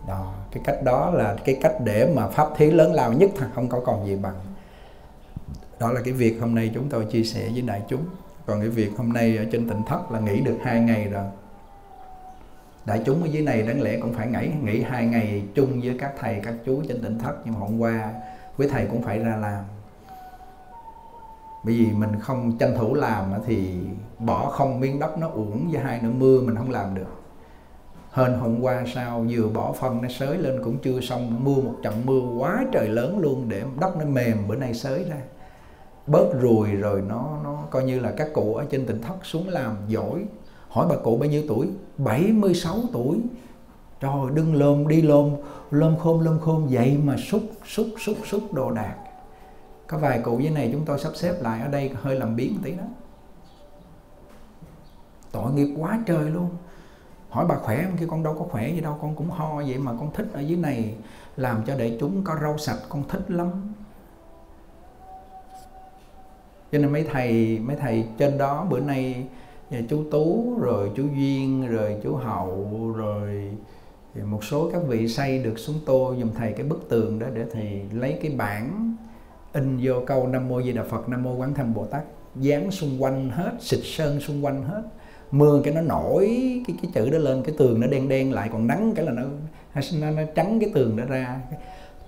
Đó, cái cách đó là cái cách để mà pháp thí lớn lao nhất không có còn gì bằng. Đó là cái việc hôm nay chúng tôi chia sẻ với đại chúng. Còn cái việc hôm nay ở trên tỉnh thất là nghỉ được hai ngày rồi đại chúng ở dưới này đáng lẽ cũng phải nghỉ nghỉ hai ngày chung với các thầy, các chú trên tỉnh thất, nhưng hôm qua quý thầy cũng phải ra làm. Bởi vì mình không tranh thủ làm thì bỏ không miếng đất nó uổng với hai nữa mưa mình không làm được. Hơn hôm qua sao vừa bỏ phân nó sới lên cũng chưa xong, mưa một trận mưa quá trời lớn luôn để đất nó mềm, bữa nay sới ra. Bớt ruồi rồi nó nó coi như là các cụ ở trên tỉnh thất xuống làm giỏi hỏi bà cụ bao nhiêu tuổi? 76 tuổi. Trời đừng lồm đi lồm lồm khôn lồm khôn vậy mà xúc xúc xúc xúc đồ đạc. Có vài cụ với này chúng tôi sắp xếp lại ở đây hơi làm biến tí đó. Tội nghiệp quá trời luôn. Hỏi bà khỏe không? Kia con đâu có khỏe gì đâu, con cũng ho vậy mà con thích ở dưới này làm cho để chúng có rau sạch, con thích lắm. Cho nên mấy thầy mấy thầy trên đó bữa nay chú tú rồi chú duyên rồi chú hậu rồi một số các vị xây được xuống tô dùm thầy cái bức tường đó để thầy lấy cái bản in vô câu nam mô di đà phật nam mô quán thâm bồ tát. Dán xung quanh hết xịt sơn xung quanh hết. Mưa cái nó nổi cái cái chữ đó lên cái tường nó đen đen lại còn nắng cái là nó nó, nó trắng cái tường đó ra.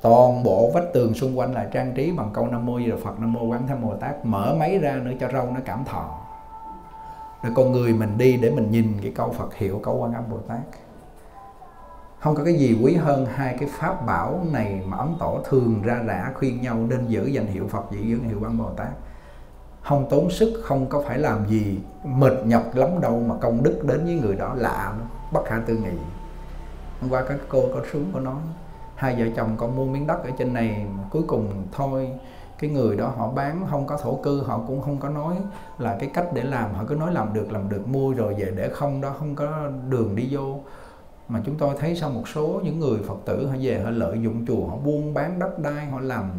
Toàn bộ vách tường xung quanh là trang trí bằng câu nam mô di đà phật nam mô quán thâm bồ tát. Mở máy ra nữa cho râu nó cảm thọ rồi con người mình đi để mình nhìn cái câu phật hiệu, câu quan âm bồ tát. Không có cái gì quý hơn hai cái pháp bảo này mà ấn tổ thường ra rã khuyên nhau nên giữ danh hiệu phật, giữ danh hiệu quan bồ tát. Không tốn sức, không có phải làm gì, mệt nhọc lắm đâu mà công đức đến với người đó lạ bất khả tư nghị. Hôm qua các cô có xuống có nói, hai vợ chồng con mua miếng đất ở trên này cuối cùng thôi cái người đó họ bán, không có thổ cư, họ cũng không có nói là cái cách để làm. Họ cứ nói làm được làm được, mua rồi về để không đó, không có đường đi vô. Mà chúng tôi thấy sau một số những người phật tử họ về họ lợi dụng chùa, họ buôn bán đất đai, họ làm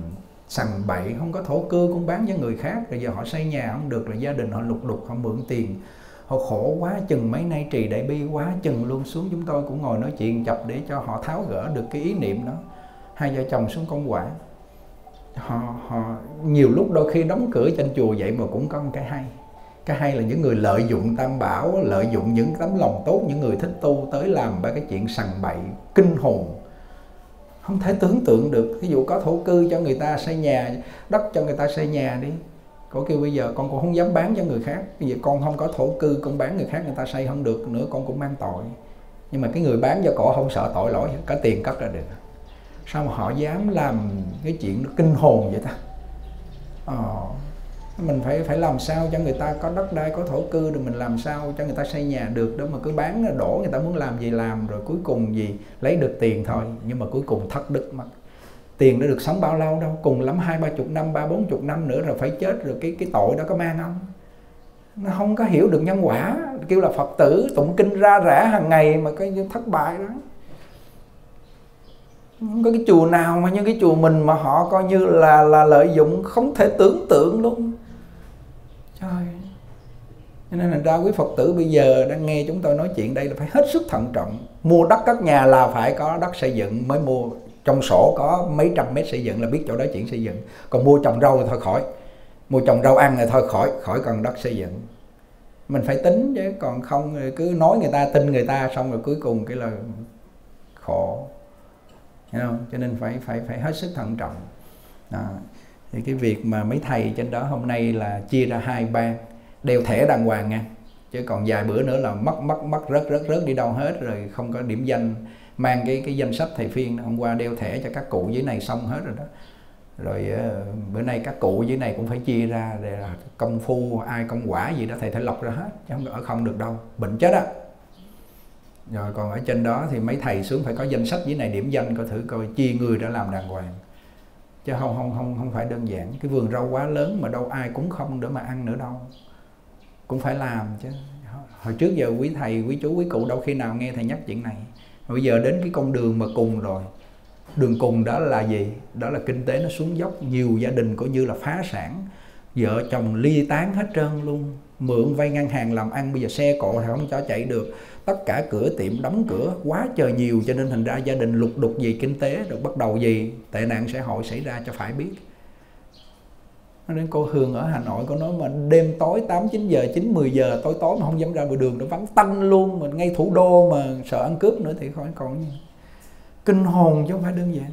sằng bậy, không có thổ cư, cũng bán cho người khác. Rồi giờ họ xây nhà không được là gia đình họ lục đục, họ mượn tiền. Họ khổ quá chừng mấy nay, trì đại bi quá chừng luôn. Xuống chúng tôi cũng ngồi nói chuyện chập để cho họ tháo gỡ được cái ý niệm đó. Hai vợ chồng xuống công quả họ họ, nhiều lúc đôi khi đóng cửa trên chùa vậy mà cũng có một cái hay. Cái hay là những người lợi dụng tam bảo, lợi dụng những tấm lòng tốt, những người thích tu tới làm ba cái chuyện sằng bậy, kinh hồn. Không thể tưởng tượng được. Ví dụ có thổ cư cho người ta xây nhà, đất cho người ta xây nhà đi. Cô kêu bây giờ con cũng không dám bán cho người khác. Bây giờ con không có thổ cư, con bán người khác, người ta xây không được, nữa con cũng mang tội. Nhưng mà cái người bán cho cổ không sợ tội lỗi có tiền cất ra được sao mà họ dám làm cái chuyện nó kinh hồn vậy ta? Ờ, mình phải phải làm sao cho người ta có đất đai có thổ cư rồi mình làm sao cho người ta xây nhà được đó mà cứ bán đổ người ta muốn làm gì làm rồi cuối cùng gì lấy được tiền thôi. Nhưng mà cuối cùng thất đức mất. Tiền nó được sống bao lâu đâu? Cùng lắm hai ba chục năm ba bốn chục năm nữa rồi phải chết rồi cái cái tội đó có mang không? Nó không có hiểu được nhân quả. Kêu là phật tử tụng kinh ra rã hàng ngày mà cái thất bại đó có cái chùa nào mà như cái chùa mình mà họ coi như là là lợi dụng không thể tưởng tượng luôn. Trời. Cho nên là ra quý phật tử bây giờ đang nghe chúng tôi nói chuyện đây là phải hết sức thận trọng. Mua đất các nhà là phải có đất xây dựng, mới mua trong sổ có mấy trăm mét xây dựng là biết chỗ đó chuyện xây dựng. Còn mua trồng rau thì thôi khỏi. Mua trồng rau ăn thì thôi khỏi khỏi cần đất xây dựng. Mình phải tính chứ, còn không cứ nói người ta, tin người ta xong rồi cuối cùng cái là khổ. Hiểu không? cho nên phải phải phải hết sức thận trọng. Đó. thì cái việc mà mấy thầy trên đó hôm nay là chia ra hai ban đeo thẻ đàng hoàng nha. Chứ còn vài bữa nữa là mất mất mất, rớt rớt rớt đi đâu hết, rồi không có điểm danh mang cái cái danh sách thầy phiên. Hôm qua đeo thẻ cho các cụ dưới này xong hết rồi đó. Rồi ờ, bữa nay các cụ dưới này cũng phải chia ra để là công phu, ai công quả gì đó thầy phải lọc ra hết, chứ không ở không được đâu. Bệnh chết á rồi còn ở trên đó thì mấy thầy xuống phải có danh sách dưới này điểm danh coi thử coi chia người đã làm đàng hoàng. Chứ không không không không phải đơn giản. Cái vườn rau quá lớn mà đâu ai cũng không để mà ăn nữa đâu. Cũng phải làm chứ. Hồi trước giờ quý thầy, quý chú, quý cụ đâu khi nào nghe thầy nhắc chuyện này. Bây giờ đến cái con đường mà cùng rồi. Đường cùng đó là gì? Đó là kinh tế nó xuống dốc, nhiều gia đình coi như là phá sản. Vợ chồng ly tán hết trơn luôn mượn vay ngân hàng làm ăn, bây giờ xe cộ thì không cho chạy được. Tất cả cửa tiệm đóng cửa, quá trời nhiều, cho nên thành ra gia đình lục đục gì kinh tế, rồi bắt đầu gì tệ nạn xã hội xảy ra cho phải biết. Nên cô Hương ở Hà Nội có nói mà đêm tối 8 9 giờ 9 10 giờ, tối tối mà không dám ra ngoài đường, nó vắng tanh luôn, mà ngay thủ đô mà sợ ăn cướp nữa thì khỏi còn gì. Kinh hồn chứ không phải đơn giản.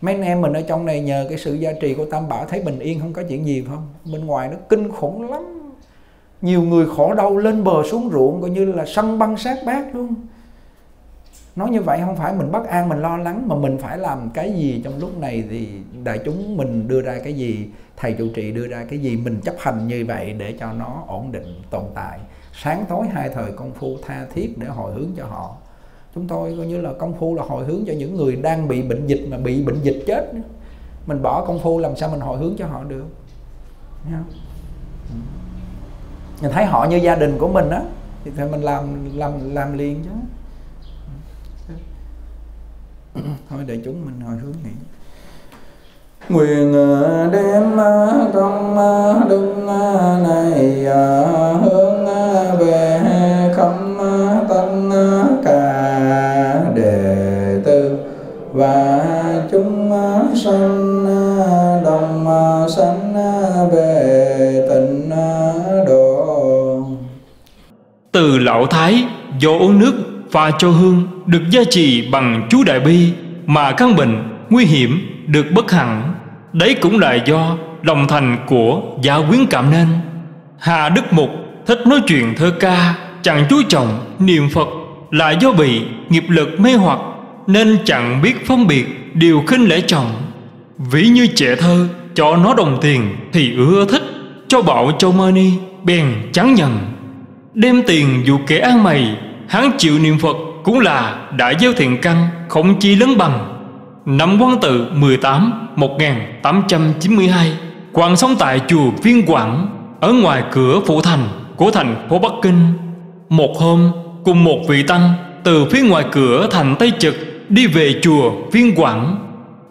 Mấy anh em mình ở trong này nhờ cái sự gia trì của Tam Bảo, thấy bình yên không có chuyện gì không? Bên ngoài nó kinh khủng lắm nhiều người khổ đau lên bờ xuống ruộng, coi như là săn băng sát bát luôn. Nói như vậy không phải mình bất an, mình lo lắng, mà mình phải làm cái gì? Trong lúc này thì đại chúng mình đưa ra cái gì? Thầy trụ trì đưa ra cái gì? Mình chấp hành như vậy để cho nó ổn định tồn tại. Sáng tối hai thời công phu tha thiết để hồi hướng cho họ. Chúng tôi coi như là công phu là hồi hướng cho những người đang bị bệnh dịch mà bị bệnh dịch chết mình bỏ công phu làm sao mình hồi hướng cho họ được? Mình thấy họ như gia đình của mình á thì phải mình làm làm làm liền chứ. Thôi để chúng mình hồi ờ, ờ, ờ, hướng nghĩ nguyện đêm đem ờ, công đức này hướng về khắp tất cả đệ tử và chúng sanh đồng sanh từ lão thái, do uống nước và cho hương được gia trì bằng chú đại bi mà căn bệnh nguy hiểm được bất hẳn. Đấy cũng là do đồng thành của gia quyến cảm nên. Hà đức mục thích nói chuyện thơ ca, chẳng chú trọng niệm phật là do bị nghiệp lực mê hoặc nên chẳng biết phân biệt điều khinh lễ trọng. Ví như trẻ thơ cho nó đồng tiền thì ưa thích, cho bảo châu money bèn chẳng nhận đem tiền dù kẻ ăn mày, hắn chịu niệm phật cũng là đã gieo thiện căn, không chi lớn bằng. Năm quan tự 18 1892 Quang sống tại chùa Viên Quảng, Ở ngoài cửa phủ thành, của thành phố Bắc Kinh. Một hôm, cùng một vị tăng Từ phía ngoài cửa thành Tây Trực Đi về chùa Viên Quảng.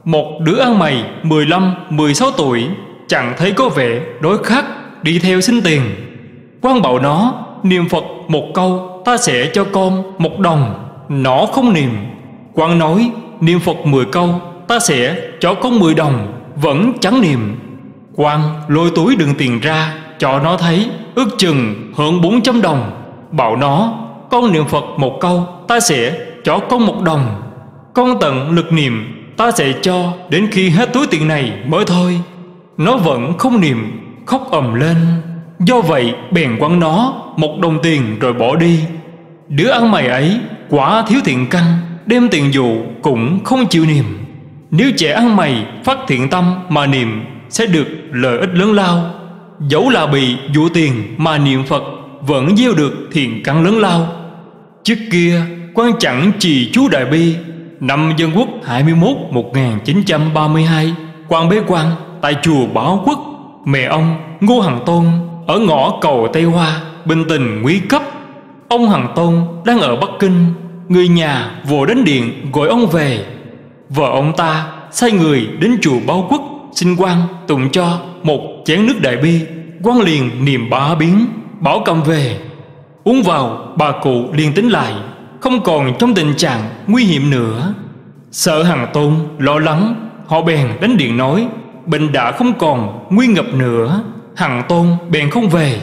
Một đứa ăn mày 15-16 tuổi, Chẳng thấy có vẻ đối khắc Đi theo xin tiền. Quan bảo nó Niệm Phật một câu, Ta sẽ cho con một đồng. Nó không niệm. Quan nói, niệm Phật 10 câu, Ta sẽ cho con 10 đồng, Vẫn chẳng niệm. Quan lôi túi đựng tiền ra, Cho nó thấy, ước chừng hơn 400 đồng. Bảo nó, Con niệm Phật một câu, Ta sẽ cho con một đồng. Con tận lực niệm, Ta sẽ cho đến khi hết túi tiền này mới thôi. Nó vẫn không niệm, Khóc ầm lên. Do vậy, bèn quăng nó, Một đồng tiền rồi bỏ đi. Đứa ăn mày ấy quả thiếu thiện căn, Đem tiền dụ cũng không chịu niệm. Nếu trẻ ăn mày phát thiện tâm mà niệm, Sẽ được lợi ích lớn lao. Dẫu là bị dụ tiền mà niệm Phật, Vẫn gieo được thiện căn lớn lao. Trước kia, quan chẳng trì chú Đại Bi, Năm Dân Quốc 21 1932 quan bế quan tại chùa Bảo Quốc, Mẹ ông Ngô Hằng Tôn ở ngõ cầu Tây Hoa Bình tình nguy cấp, Ông Hằng Tôn đang ở Bắc Kinh. Người nhà vội đến điện gọi ông về. Vợ ông ta sai người đến chùa Báo Quốc Xin quan tụng cho một chén nước đại bi. Quan liền niềm bá biến, Bảo cầm về. Uống vào, bà cụ liền tính lại, Không còn trong tình trạng nguy hiểm nữa. Sợ Hằng Tôn lo lắng, Họ bèn đến điện nói, Bệnh đã không còn nguy ngập nữa. Hằng Tôn bèn không về.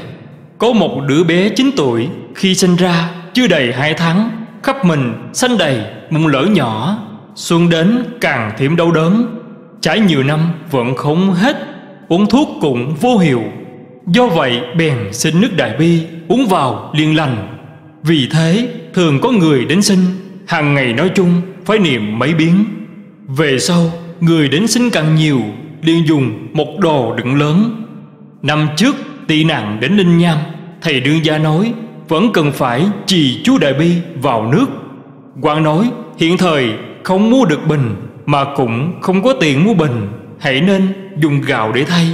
Có một đứa bé 9 tuổi Khi sinh ra, chưa đầy hai tháng, khắp mình xanh đầy mụn lỡ nhỏ, xuân đến càng thêm đau đớn. Trải nhiều năm vẫn không hết, uống thuốc cũng vô hiệu. Do vậy bèn xin nước đại bi uống vào liền lành. Vì thế, thường có người đến sinh hàng ngày nói chung phải niệm mấy biến về sau, người đến sinh càng nhiều, liền dùng một đồ đựng lớn năm trước, tị nạn đến linh nham, thầy đương gia nói, vẫn cần phải trì chú đại bi vào nước. Quan nói, hiện thời không mua được bình, mà cũng không có tiền mua bình, hãy nên dùng gạo để thay.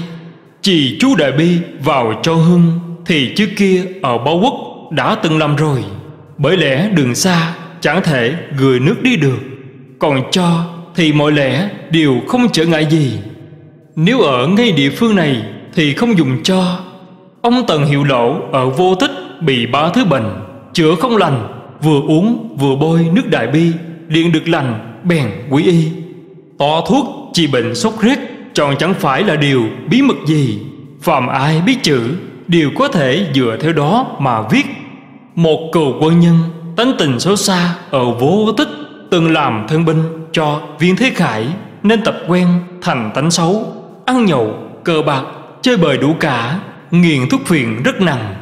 Trì chú đại bi vào cho hưng, thì Thì trước kia ở Bao Quốc đã từng làm rồi. Bởi lẽ đường xa, chẳng thể gửi nước đi được. Còn cho, thì mọi lẽ đều không trở ngại gì. Nếu ở ngay địa phương này thì không dùng cho. Ông Tần Hiệu Lộ ở vô tích bị ba thứ bệnh Chữa không lành Vừa uống vừa bôi nước đại bi liền được lành bèn quý y. Tỏ thuốc trị bệnh sốt rét Tròn chẳng phải là điều bí mật gì. Phạm ai biết chữ Đều có thể dựa theo đó mà viết. Một cựu quân nhân Tánh tình xấu xa ở vô tích Từng làm thân binh cho viên thế khải Nên tập quen thành tánh xấu Ăn nhậu, cờ bạc, chơi bời đủ cả, Nghiền thuốc phiện rất nặng.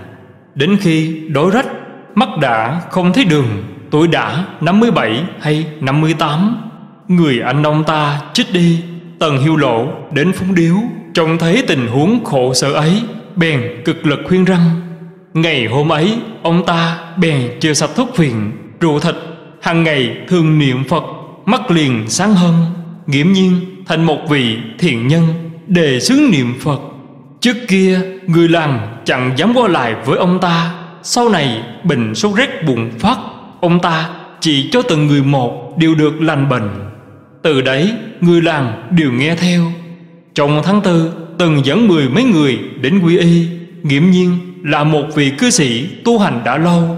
Đến khi đói rách, Mắt đã không thấy đường, Tuổi đã 57 hay 58 Người anh ông ta chết đi, Tần hiu lộ đến phúng điếu, Trông thấy tình huống khổ sở ấy, Bèn cực lực khuyên răng. Ngày hôm ấy, Ông ta bèn chưa sạch thuốc phiện. Rượu thịt, hàng ngày thường niệm Phật, Mắt liền sáng hơn. Nghiễm nhiên, thành một vị thiện nhân, Đề xướng niệm Phật. Trước kia người làng chẳng dám qua lại với ông ta. Sau này bệnh sốt rét bùng phát Ông ta chỉ cho từng người một đều được lành bệnh. Từ đấy người làng đều nghe theo. Trong tháng tư từng dẫn mười mấy người đến quy y. Nghiễm nhiên là một vị cư sĩ tu hành đã lâu.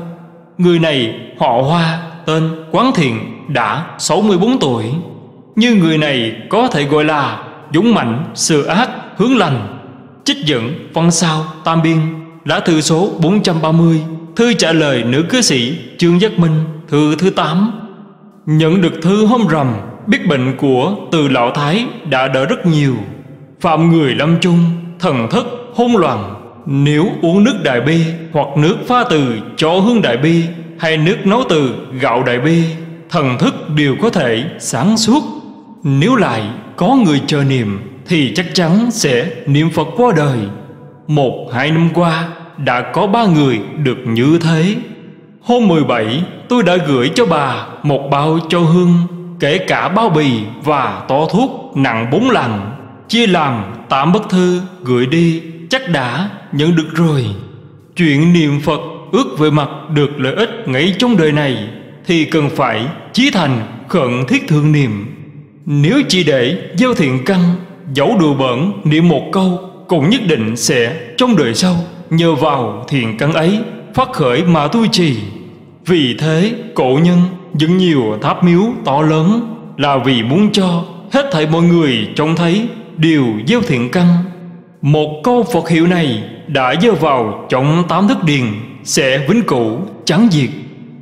Người này họ Hoa tên Quán Thiện đã 64 tuổi. Như người này có thể gọi là dũng mạnh, sự ác, hướng lành. Trích dẫn văn sao tam biên. Lá thư số 430 Thư trả lời nữ cư sĩ Trương Giác Minh, Thư thứ 8 Nhận được thư hôm rằm, Biết bệnh của từ lão thái đã đỡ rất nhiều. Phạm người lâm chung, Thần thức hôn loạn. Nếu uống nước đại bi Hoặc nước pha từ cho hương đại bi Hay nước nấu từ gạo đại bi, Thần thức đều có thể sáng suốt. Nếu lại có người chờ niệm thì chắc chắn sẽ niệm Phật qua đời. Một, hai năm qua đã có ba người được như thế. Hôm 17 tôi đã gửi cho bà một bao cho hương Kể cả bao bì và to thuốc nặng bốn lần. Chia làm tám bức thư, gửi đi, chắc đã nhận được rồi. Chuyện niệm Phật ước về mặt được lợi ích ngay trong đời này Thì cần phải chí thành khẩn thiết thương niệm. Nếu chỉ để gieo thiện căn Dẫu đùa bẩn niệm một câu, Cũng nhất định sẽ trong đời sau. Nhờ vào thiền căn ấy, Phát khởi mà tu trì. Vì thế, cổ nhân dựng nhiều tháp miếu to lớn, Là vì muốn cho hết thảy mọi người trông thấy Đều gieo thiện căn. Một câu Phật hiệu này Đã gieo vào trong tám thức điền, Sẽ vĩnh cửu chẳng diệt.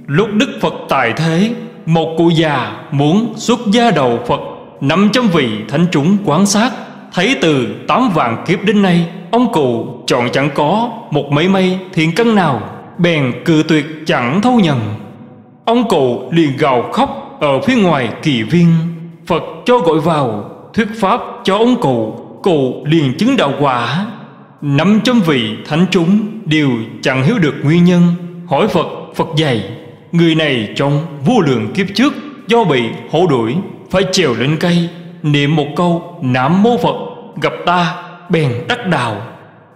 Lúc Đức Phật tại thế, Một cụ già muốn xuất gia đầu Phật Nằm trong vị thánh chúng quan sát, Thấy từ tám vạn kiếp đến nay, Ông cụ chọn chẳng có Một mấy mây thiện căn nào, Bèn cự tuyệt chẳng thâu nhận. Ông cụ liền gào khóc Ở phía ngoài kỳ viên. Phật cho gọi vào, Thuyết pháp cho ông cụ Cụ liền chứng đạo quả. Năm trăm vị thánh chúng, Đều chẳng hiểu được nguyên nhân, Hỏi Phật Phật dạy, Người này trong vô lượng kiếp trước Do bị hổ đuổi phải trèo lên cây, Niệm một câu, Nam mô Phật Gặp ta, bèn đắc đạo.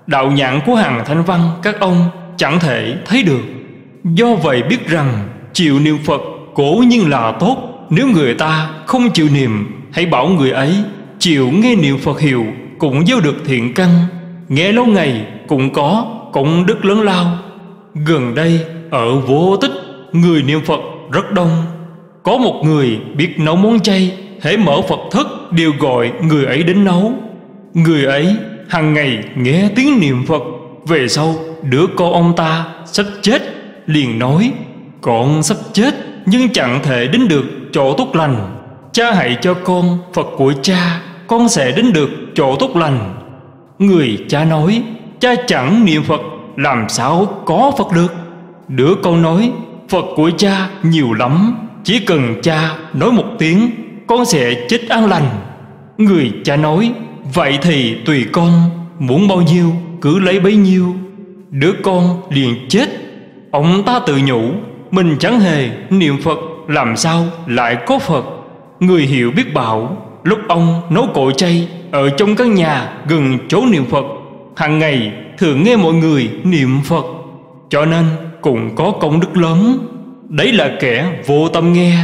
Đạo nhãn của hàng thanh văn, các ông, Chẳng thể thấy được. Do vậy biết rằng, Chịu niệm Phật cố nhiên là tốt. Nếu người ta không chịu niệm, Hãy bảo người ấy Chịu nghe niệm Phật hiệu, Cũng gieo được thiện căn. Nghe lâu ngày, cũng có, Cũng đức lớn lao. Gần đây, ở vô tích, Người niệm Phật rất đông. Có một người biết nấu món chay, Hễ mở Phật thất đều gọi người ấy đến nấu. Người ấy hàng ngày nghe tiếng niệm Phật. Về sau, đứa con ông ta sắp chết, Liền nói, Con sắp chết, nhưng chẳng thể đến được chỗ tốt lành. Cha hãy cho con Phật của cha, Con sẽ đến được chỗ tốt lành. Người cha nói, Cha chẳng niệm Phật, Làm sao có Phật được? Đứa con nói, Phật của cha nhiều lắm chỉ cần cha nói một tiếng, Con sẽ chết an lành. Người cha nói, Vậy thì tùy con, Muốn bao nhiêu cứ lấy bấy nhiêu. Đứa con liền chết. Ông ta tự nhủ, Mình chẳng hề niệm Phật, Làm sao lại có Phật? Người hiểu biết bảo, Lúc ông nấu cội chay Ở trong căn nhà gần chỗ niệm Phật, hàng ngày thường nghe mọi người niệm Phật. Cho nên cũng có công đức lớn. Đấy là kẻ vô tâm nghe,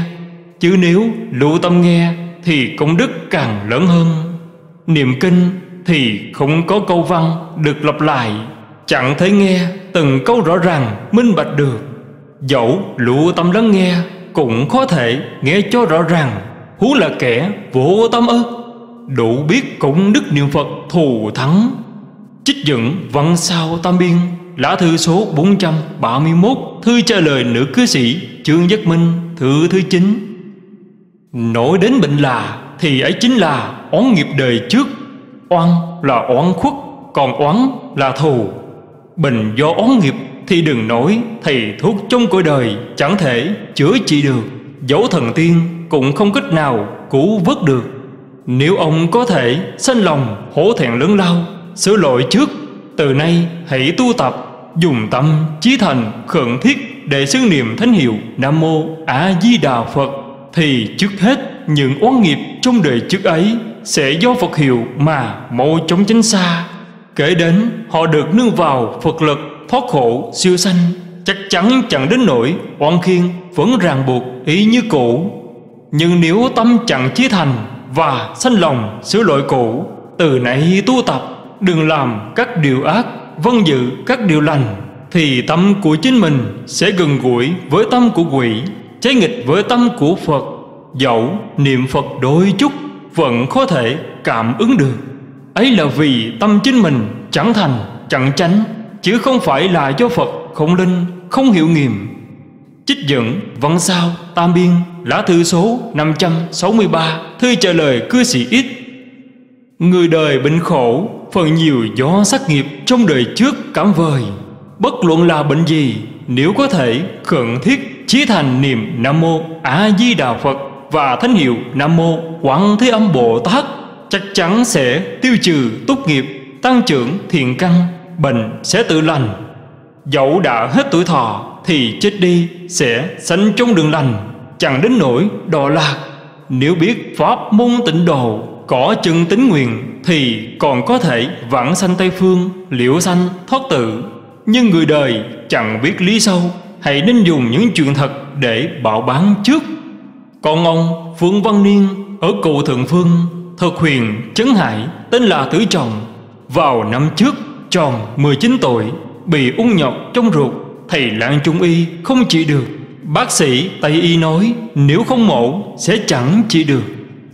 Chứ nếu lưu tâm nghe Thì công đức càng lớn hơn. Niệm kinh thì không có câu văn được lặp lại, Chẳng thấy nghe từng câu rõ ràng, minh bạch được. Dẫu lưu tâm lắng nghe Cũng có thể nghe cho rõ ràng. Hú là kẻ vô tâm ư? Đủ biết cũng đức niệm Phật thù thắng Trích dựng văn sao tam biên. Lá thư số 431 Thư trả lời nữ cư sĩ Trương Giác Minh, Thư thứ 9 Nói đến bệnh là, Thì ấy chính là oán nghiệp đời trước. Oan là oán khuất, Còn oán là thù. Bệnh do oán nghiệp Thì đừng nói, thầy thuốc trong cõi đời Chẳng thể chữa trị được. Dẫu thần tiên cũng không cách nào cứu vớt được. Nếu ông có thể sanh lòng hổ thẹn lớn lao, Sửa lỗi trước từ nay, hãy tu tập, Dùng tâm, chí thành khẩn thiết Để xưng niệm thánh hiệu Nam Mô A Di Đà Phật. Thì trước hết, những oán nghiệp trong đời trước ấy Sẽ do Phật hiệu mà mau chóng tránh xa. Kể đến họ được nương vào Phật lực, thoát khổ, siêu sanh, Chắc chắn chẳng đến nỗi oan khiên, vẫn ràng buộc ý như cũ. Nhưng nếu tâm chẳng chí thành Và sanh lòng sửa lỗi cũ, Từ nãy tu tập Đừng làm các điều ác Vân dự các điều lành, Thì tâm của chính mình sẽ gần gũi với tâm của quỷ Trái nghịch với tâm của Phật. Dẫu niệm Phật đôi chút, Vẫn có thể cảm ứng được. Ấy là vì tâm chính mình chẳng thành, chẳng tránh Chứ không phải là do Phật không linh, không hiệu nghiệm. Trích dẫn văn sao tam biên, lá thư số 563 thư trả lời cư sĩ ít Người đời bệnh khổ, Phần nhiều do sát nghiệp trong đời trước cảm vời. Bất luận là bệnh gì, Nếu có thể khẩn thiết chí thành niệm Nam Mô A Di Đà Phật Và thánh hiệu Nam Mô Quảng Thế Âm Bồ Tát, Chắc chắn sẽ tiêu trừ tốt nghiệp, Tăng trưởng thiện căn, Bệnh sẽ tự lành. Dẫu đã hết tuổi thọ Thì chết đi sẽ sanh trong đường lành, Chẳng đến nỗi đọa lạc. Nếu biết pháp môn tịnh độ có chân tính nguyện Thì còn có thể vãng sanh Tây Phương, Liễu sanh, thoát tự. Nhưng người đời chẳng biết lý sâu Hãy nên dùng những chuyện thật Để bảo bán trước. Còn ông Phương Văn Niên Ở cụ Thượng Phương Thực huyền, Chấn Hải Tên là Tử Trọng. Vào năm trước, tròn 19 tuổi, Bị ung nhọt trong ruột, Thầy lạng trung y không trị được. Bác sĩ Tây Y nói, Nếu không mổ, sẽ chẳng trị được.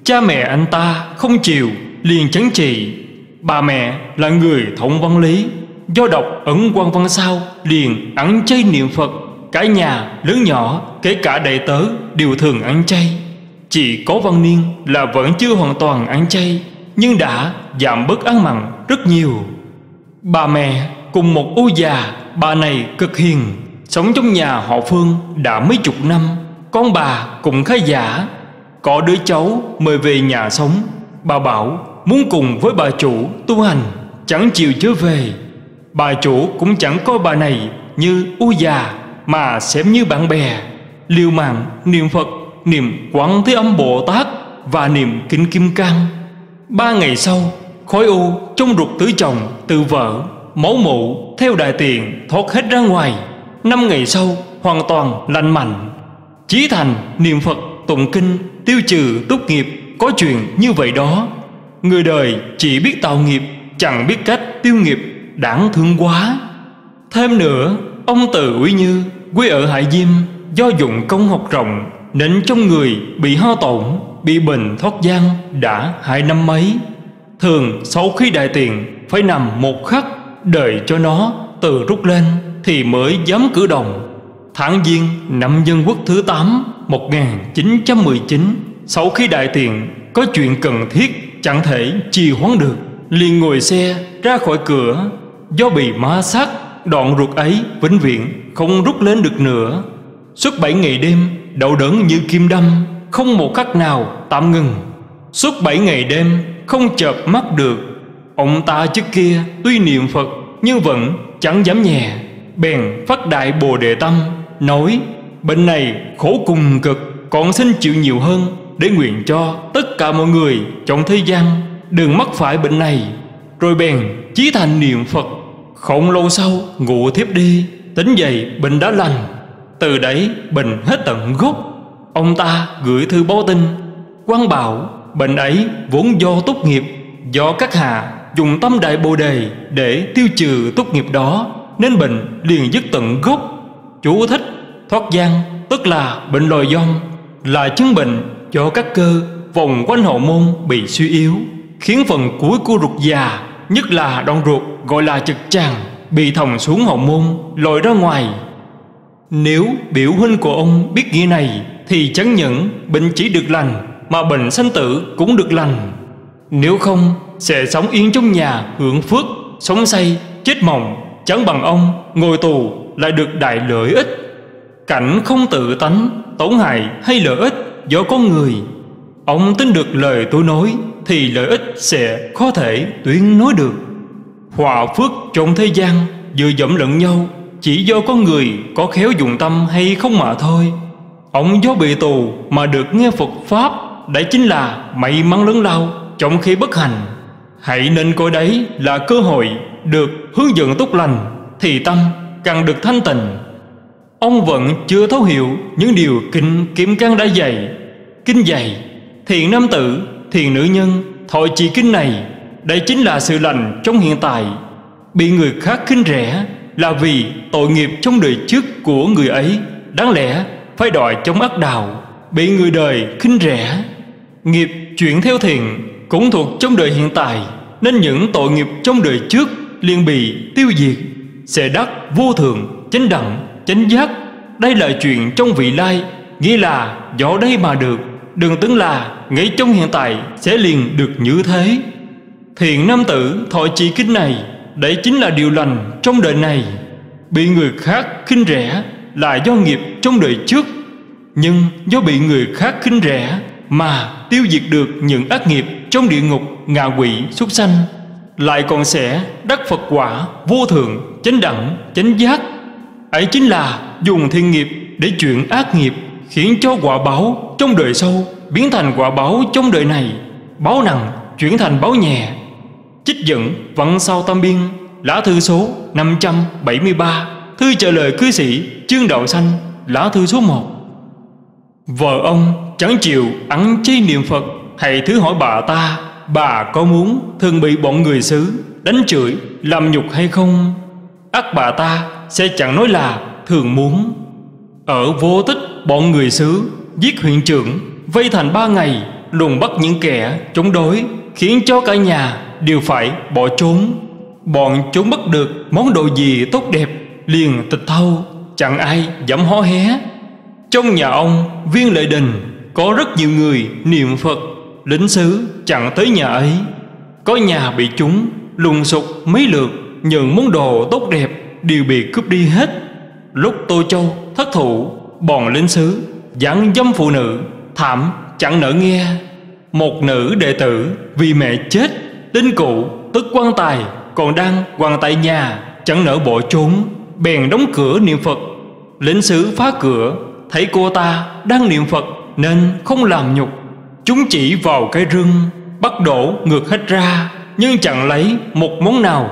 Cha mẹ anh ta không chịu, liền chấn trị Bà mẹ là người thông văn lý. Do đọc ẩn quan văn sao, Liền ăn chay niệm Phật. Cả nhà, lớn nhỏ, Kể cả đệ tớ đều thường ăn chay. Chỉ có văn niên là vẫn chưa hoàn toàn ăn chay, Nhưng đã giảm bớt ăn mặn rất nhiều. Bà mẹ cùng một ô già, Bà này cực hiền, Sống trong nhà họ Phương đã mấy chục năm. Con bà cũng khá giả có đứa cháu mời về nhà sống. Bà bảo, muốn cùng với bà chủ tu hành, Chẳng chịu trở về. Bà chủ cũng chẳng coi bà này như u già, Mà xem như bạn bè. Liều mạng niệm Phật, Niệm Quán Thế Âm Bồ Tát Và niệm Kinh Kim Cang. Ba ngày sau Khói u trong ruột tứ chồng, tự vỡ, Máu mụ theo đại tiền thoát hết ra ngoài. Năm ngày sau, hoàn toàn lành mạnh. Chí thành niệm Phật tụng kinh Tiêu trừ tốt nghiệp, Có chuyện như vậy đó. Người đời chỉ biết tạo nghiệp, Chẳng biết cách tiêu nghiệp, Đáng thương quá. Thêm nữa, Ông Từ Uy Như, Quê ở Hải Diêm, Do dụng công học rộng, Nên trong người bị ho tổn, Bị bệnh thoát gian đã hai năm mấy. Thường sau khi đại tiền Phải nằm một khắc Đợi cho nó từ rút lên Thì mới dám cử động. Tháng Giêng năm dân quốc thứ 8 1919 Sau khi đại tiện, Có chuyện cần thiết, Chẳng thể trì hoãn được. Liền ngồi xe ra khỏi cửa. Do bị ma sát, Đoạn ruột ấy vĩnh viễn Không rút lên được nữa. Suốt bảy ngày đêm, Đau đớn như kim đâm, Không một khắc nào tạm ngừng. Suốt bảy ngày đêm, không chợp mắt được. Ông ta trước kia tuy niệm Phật, Nhưng vẫn chẳng dám nhẹ, Bèn phát đại bồ đề tâm. Nói bệnh này khổ cùng cực, Còn xin chịu nhiều hơn, Để nguyện cho tất cả mọi người trong thế gian Đừng mắc phải bệnh này. Rồi bèn chí thành niệm Phật, Không lâu sau ngủ thiếp đi Tính dậy bệnh đã lành. Từ đấy bệnh hết tận gốc. Ông ta gửi thư báo tin quan bảo bệnh ấy vốn do tốt nghiệp, Do các hạ dùng tâm đại bồ đề Để tiêu trừ tốt nghiệp đó, Nên bệnh liền dứt tận gốc. Chú thích thoát gian Tức là bệnh lòi dông Là chứng bệnh do các cơ Vòng quanh hậu môn bị suy yếu Khiến phần cuối của ruột già Nhất là đoạn ruột gọi là trực tràng Bị thòng xuống hậu môn Lòi ra ngoài. Nếu biểu huynh của ông biết nghĩa này Thì chẳng những bệnh chỉ được lành Mà bệnh sanh tử cũng được lành. Nếu không sẽ sống yên trong nhà hưởng phước Sống say, chết mộng Chẳng bằng ông ngồi tù lại được đại lợi ích. Cảnh không tự tánh, Tổn hại hay lợi ích do con người. Ông tin được lời tôi nói Thì lợi ích sẽ có thể tuyên nói được. Hòa phước trong thế gian Vừa dẫm lẫn nhau, Chỉ do con người có khéo dùng tâm hay không mà thôi. Ông do bị tù mà được nghe Phật Pháp đã chính là may mắn lớn lao Trong khi bất hành Hãy nên coi đấy là cơ hội Được hướng dẫn tốt lành, Thì tâm càng được thanh tịnh. Ông vẫn chưa thấu hiểu Những điều kinh kiếm căn đã dạy. Kinh dạy Thiện nam tử, thiện nữ nhân Thọ trì kinh này Đây chính là sự lành trong hiện tại. Bị người khác khinh rẻ Là vì tội nghiệp trong đời trước của người ấy Đáng lẽ phải đòi chống ác đạo. Bị người đời khinh rẻ Nghiệp chuyển theo thiện Cũng thuộc trong đời hiện tại Nên những tội nghiệp trong đời trước liền bị tiêu diệt. Sẽ đắc vô thượng, chánh đẳng, chánh giác. Đây là chuyện trong vị lai Nghĩa là do đây mà được. Đừng tưởng là ngay trong hiện tại Sẽ liền được như thế. Thiện nam tử thọ trì kinh này Đấy chính là điều lành trong đời này. Bị người khác khinh rẻ Là do nghiệp trong đời trước. Nhưng do bị người khác khinh rẻ Mà tiêu diệt được những ác nghiệp Trong địa ngục ngạ quỷ súc sanh. Lại còn sẽ đắc Phật quả Vô thượng, chánh đẳng, chánh giác. Ấy chính là dùng thiên nghiệp Để chuyển ác nghiệp Khiến cho quả báo trong đời sau Biến thành quả báo trong đời này. Báo nặng chuyển thành báo nhẹ. Trích dẫn Văn sau tam biên Lá thư số 573 Thư trả lời cư sĩ Trương Đạo Xanh Lá thư số 1 Vợ ông chẳng chịu ăn chay niệm Phật Hãy thứ hỏi bà ta Bà có muốn thường bị bọn người xứ Đánh chửi, làm nhục hay không? Ác bà ta sẽ chẳng nói là thường muốn. Ở vô tích bọn người xứ Giết huyện trưởng Vây thành ba ngày đồn bắt những kẻ chống đối Khiến cho cả nhà đều phải bỏ trốn. Bọn chúng bắt được món đồ gì tốt đẹp Liền tịch thâu Chẳng ai dám hó hé. Trong nhà ông Viên Lệ Đình Có rất nhiều người niệm Phật. Lính sứ chẳng tới nhà ấy. Có nhà bị chúng lùng sục mấy lượt Những món đồ tốt đẹp Đều bị cướp đi hết. Lúc Tô Châu thất thủ, Bọn lính sứ dặn dâm phụ nữ, Thảm, chẳng nỡ nghe. Một nữ đệ tử vì mẹ chết Đinh cụ tức quan tài, Còn đang quằn tại nhà, Chẳng nỡ bỏ trốn, Bèn đóng cửa niệm Phật. Lính sứ phá cửa, Thấy cô ta đang niệm Phật Nên không làm nhục. Chúng chỉ vào cái rưng Bắt đổ ngược hết ra, Nhưng chẳng lấy một món nào.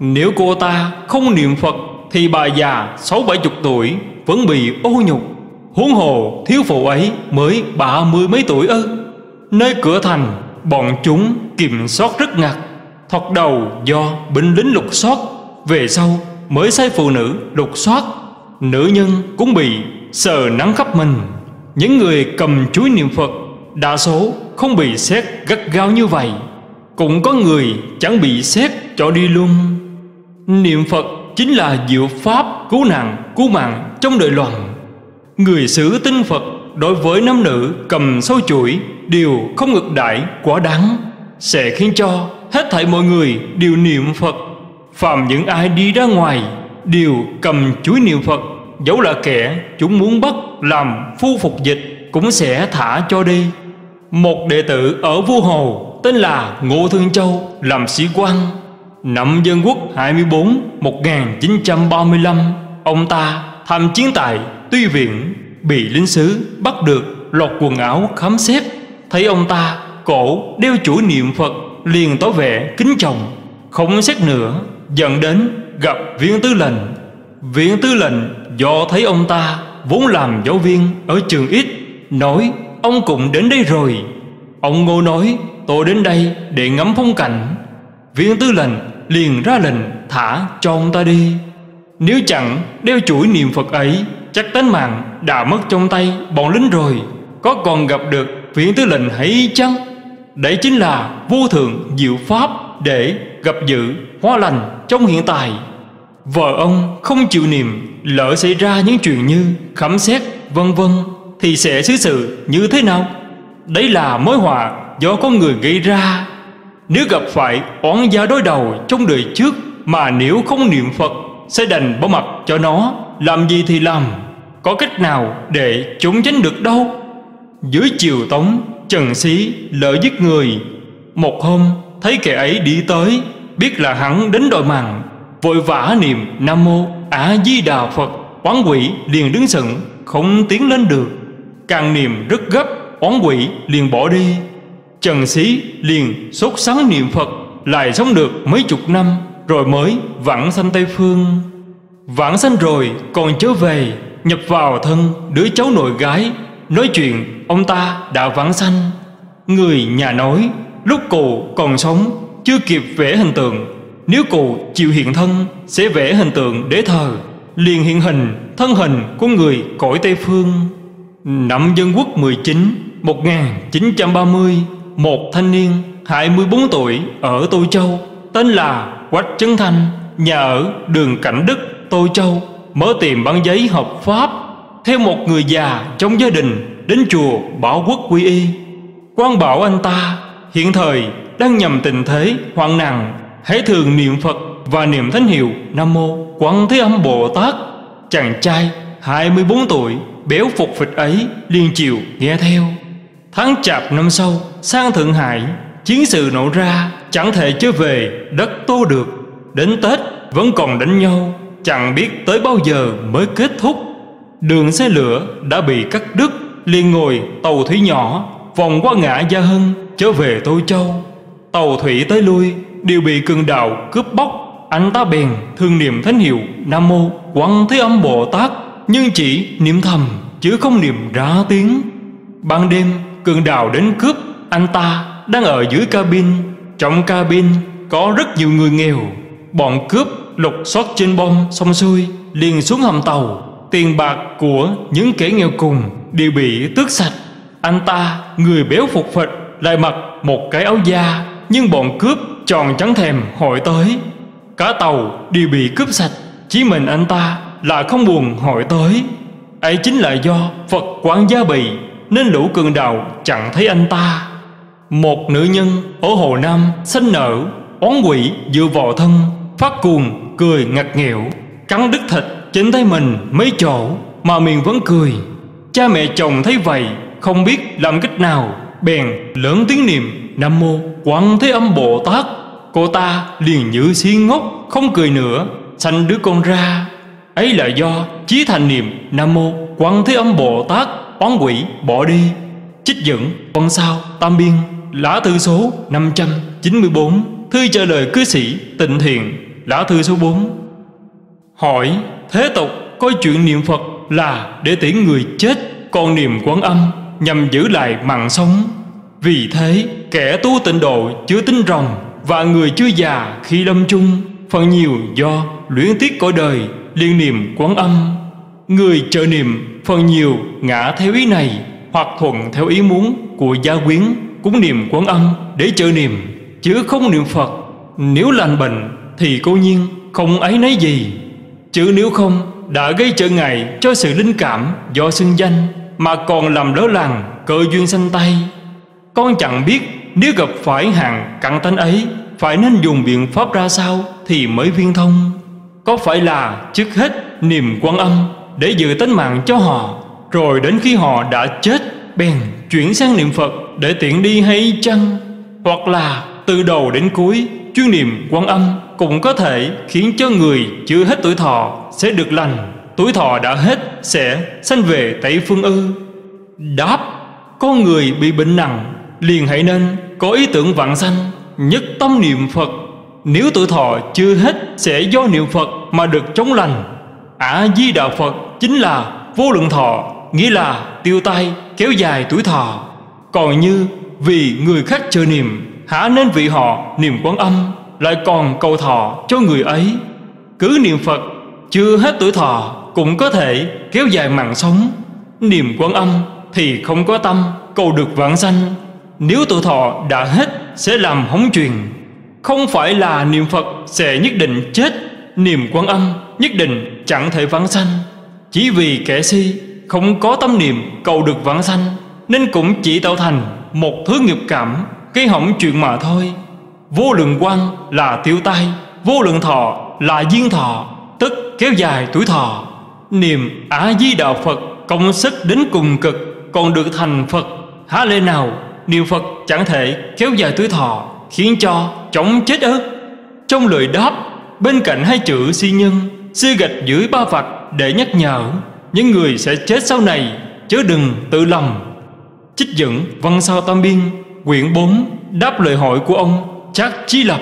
Nếu cô ta không niệm Phật, Thì bà già sáu bảy chục tuổi Vẫn bị ô nhục. Huống hồ thiếu phụ ấy mới ba mươi mấy tuổi ư. Nơi cửa thành, Bọn chúng kiểm soát rất ngặt. Thoạt đầu do binh lính lục soát, Về sau mới sai phụ nữ lục soát. Nữ nhân cũng bị sờ nắng khắp mình. Những người cầm chuối niệm Phật Đa số không bị xét gắt gao như vậy. Cũng có người chẳng bị xét cho đi luôn. Niệm Phật chính là diệu pháp cứu nạn, cứu mạng trong đời loạn. Người xử tinh Phật đối với nam nữ cầm sâu chuỗi đều không ngược đại quá đáng. Sẽ khiến cho hết thảy mọi người đều niệm Phật. Phàm những ai đi ra ngoài đều cầm chuỗi niệm Phật. Dẫu là kẻ chúng muốn bắt làm phu phục dịch cũng sẽ thả cho đi một đệ tử ở vua hồ, tên là Ngô Thương Châu, làm sĩ quan. Năm dân quốc 24 1935 ông ta tham chiến tại Tuy viện, bị lính sứ bắt được lột quần áo khám xét. Thấy ông ta cổ đeo chuỗi niệm Phật, liền tỏ vẻ kính trọng. Không xét nữa, Dẫn đến gặp viên tư lệnh. Viên tư lệnh do thấy ông ta vốn làm giáo viên ở trường ít Nói ông cũng đến đây rồi. Ông Ngô nói, tôi đến đây để ngắm phong cảnh. Viên tư lệnh liền ra lệnh thả cho ông ta đi. Nếu chẳng đeo chuỗi niệm Phật ấy, Chắc tính mạng đã mất trong tay bọn lính rồi. Có còn gặp được viên tư lệnh hay chăng? Đấy chính là vô thượng diệu pháp Để gặp dự hóa lành trong hiện tại. Vợ ông không chịu niệm, Lỡ xảy ra những chuyện như khám xét, vân vân. Thì sẽ xử sự như thế nào? Đấy là mối họa do con người gây ra. Nếu gặp phải oán gia đối đầu trong đời trước Mà nếu không niệm Phật, Sẽ đành bỏ mặt cho nó. Làm gì thì làm, Có cách nào để chống tránh được đâu? Dưới chiều tống, Trần xí lỡ giết người. Một hôm, thấy kẻ ấy đi tới, Biết là hắn đến đòi mạng, Vội vã niệm Nam Mô A Di Đà Phật. Quán quỷ liền đứng sững, Không tiến lên được. Càng niệm rất gấp, Oán quỷ liền bỏ đi. Trần Xí liền sốt sắng niệm Phật, Lại sống được mấy chục năm, Rồi mới vãng sanh Tây Phương. Vãng sanh rồi còn trở về, Nhập vào thân đứa cháu nội gái, Nói chuyện, ông ta đã vãng sanh. Người nhà nói, Lúc cụ còn sống, Chưa kịp vẽ hình tượng. Nếu cụ chịu hiện thân, Sẽ vẽ hình tượng để thờ. Liền hiện hình, thân hình của người cõi Tây Phương. Năm Dân Quốc 19 1930 Một thanh niên 24 tuổi ở Tô Châu Tên là Quách Trấn Thanh Nhà ở đường Cảnh Đức, Tô Châu Mở tiệm bán giấy hợp pháp Theo một người già trong gia đình Đến chùa Bảo Quốc Quy Y. Quan bảo anh ta Hiện thời đang nhầm tình thế hoạn nạn Hãy thường niệm Phật và niệm thánh hiệu Nam Mô Quán Thế Âm Bồ Tát Chàng trai 24 tuổi béo phục vịt ấy liên chiều nghe theo. Tháng chạp năm sau, sang thượng hải, chiến sự nổ ra, chẳng thể trở về đất tô được. Đến tết, vẫn còn đánh nhau, chẳng biết tới bao giờ mới kết thúc. Đường xe lửa đã bị cắt đứt, liền ngồi tàu thủy nhỏ, vòng qua ngã gia hân, trở về tô châu. Tàu thủy tới lui, đều bị cường đạo cướp bóc. Anh ta bèn thương niệm thánh hiệu nam mô quan thế âm bồ tát nhưng chỉ niệm thầm, chứ không niệm ra tiếng. Ban đêm, cường đào đến cướp, anh ta đang ở dưới cabin. Trong cabin, có rất nhiều người nghèo. Bọn cướp lục xót trên bom xong xuôi, liền xuống hầm tàu. Tiền bạc của những kẻ nghèo cùng đều bị tước sạch. Anh ta, người béo phục phịch lại mặc một cái áo da, nhưng bọn cướp tròn trắng thèm hỏi tới. Cả tàu đều bị cướp sạch, chỉ mình anh ta là không buồn hỏi tới. Ấy chính là do phật quán gia bì nên lũ cường đào chẳng thấy anh ta. Một nữ nhân ở hồ nam sinh nở, oán quỷ dựa vào thân, phát cuồng, cười ngặt nghẽo cắn đứt thịt trên tay mình mấy chỗ mà miệng vẫn cười. Cha mẹ chồng thấy vậy, không biết làm cách nào, bèn lớn tiếng niệm nam mô quán thế âm bồ tát. Cô ta liền như si ngốc, không cười nữa, sanh đứa con ra ấy là do chí thành niệm nam mô quan thế âm bồ tát oán quỷ bỏ đi. Trích dẫn con sao tam biên, lã thư số 594 thư trả lời cư sĩ tịnh thiện, lã thư số 4 hỏi, thế tục, coi chuyện niệm phật là để tiễn người chết, còn niệm quán âm nhằm giữ lại mạng sống? Vì thế, kẻ tu tịnh độ chưa tin rồng và người chưa già khi lâm chung, phần nhiều do luyến tiếc cõi đời liên niệm quán âm. Người trợ niệm phần nhiều ngã theo ý này hoặc thuận theo ý muốn của gia quyến cũng niệm quán âm để trợ niệm, chứ không niệm phật. Nếu lành bệnh thì cô nhiên không ấy nấy gì, chứ nếu không đã gây trở ngại cho sự linh cảm do xưng danh mà còn làm lỡ làng cơ duyên sanh tay. Con chẳng biết nếu gặp phải hàng cặn tánh ấy, phải nên dùng biện pháp ra sao thì mới viên thông có phải là trước hết niềm quan âm để giữ tính mạng cho họ, rồi đến khi họ đã chết, bèn chuyển sang niệm phật để tiện đi hay chăng? Hoặc là từ đầu đến cuối, chuyên niệm quan âm cũng có thể khiến cho người chưa hết tuổi thọ sẽ được lành, tuổi thọ đã hết sẽ sanh về tây phương ư. Đáp có người bị bệnh nặng, liền hãy nên có ý tưởng vạn sanh, nhất tâm niệm phật nếu tuổi thọ chưa hết Sẽ do niệm Phật mà được chống lành. A Di Đà Phật chính là vô lượng thọ, Nghĩa là tiêu tay kéo dài tuổi thọ. Còn như vì người khác chờ niệm Hả nên vị họ niệm quán âm, Lại còn cầu thọ cho người ấy. Cứ niệm Phật, chưa hết tuổi thọ Cũng có thể kéo dài mạng sống. Niệm quán âm thì không có tâm cầu được vãng sanh. Nếu tuổi thọ đã hết sẽ làm hóng truyền. Không phải là niệm Phật sẽ nhất định chết Niệm quan âm nhất định chẳng thể vãng sanh. Chỉ vì kẻ si không có tâm niệm, cầu được vãng sanh, Nên cũng chỉ tạo thành một thứ nghiệp cảm Gây hỏng chuyện mà thôi. Vô lượng quan là tiêu tai, Vô lượng thọ là duyên thọ, Tức kéo dài tuổi thọ. Niệm ả di đà Phật công sức đến cùng cực, còn được thành Phật, Há lê nào niệm Phật chẳng thể kéo dài tuổi thọ? Khiến cho chống chết ớt. Trong lời đáp, Bên cạnh hai chữ si nhân Sư gạch dưới ba vạch để nhắc nhở, Những người sẽ chết sau này, Chớ đừng tự lầm. Trích dẫn văn sao tam biên, Quyển 4 Đáp lời hỏi của ông chắc Chí Lập.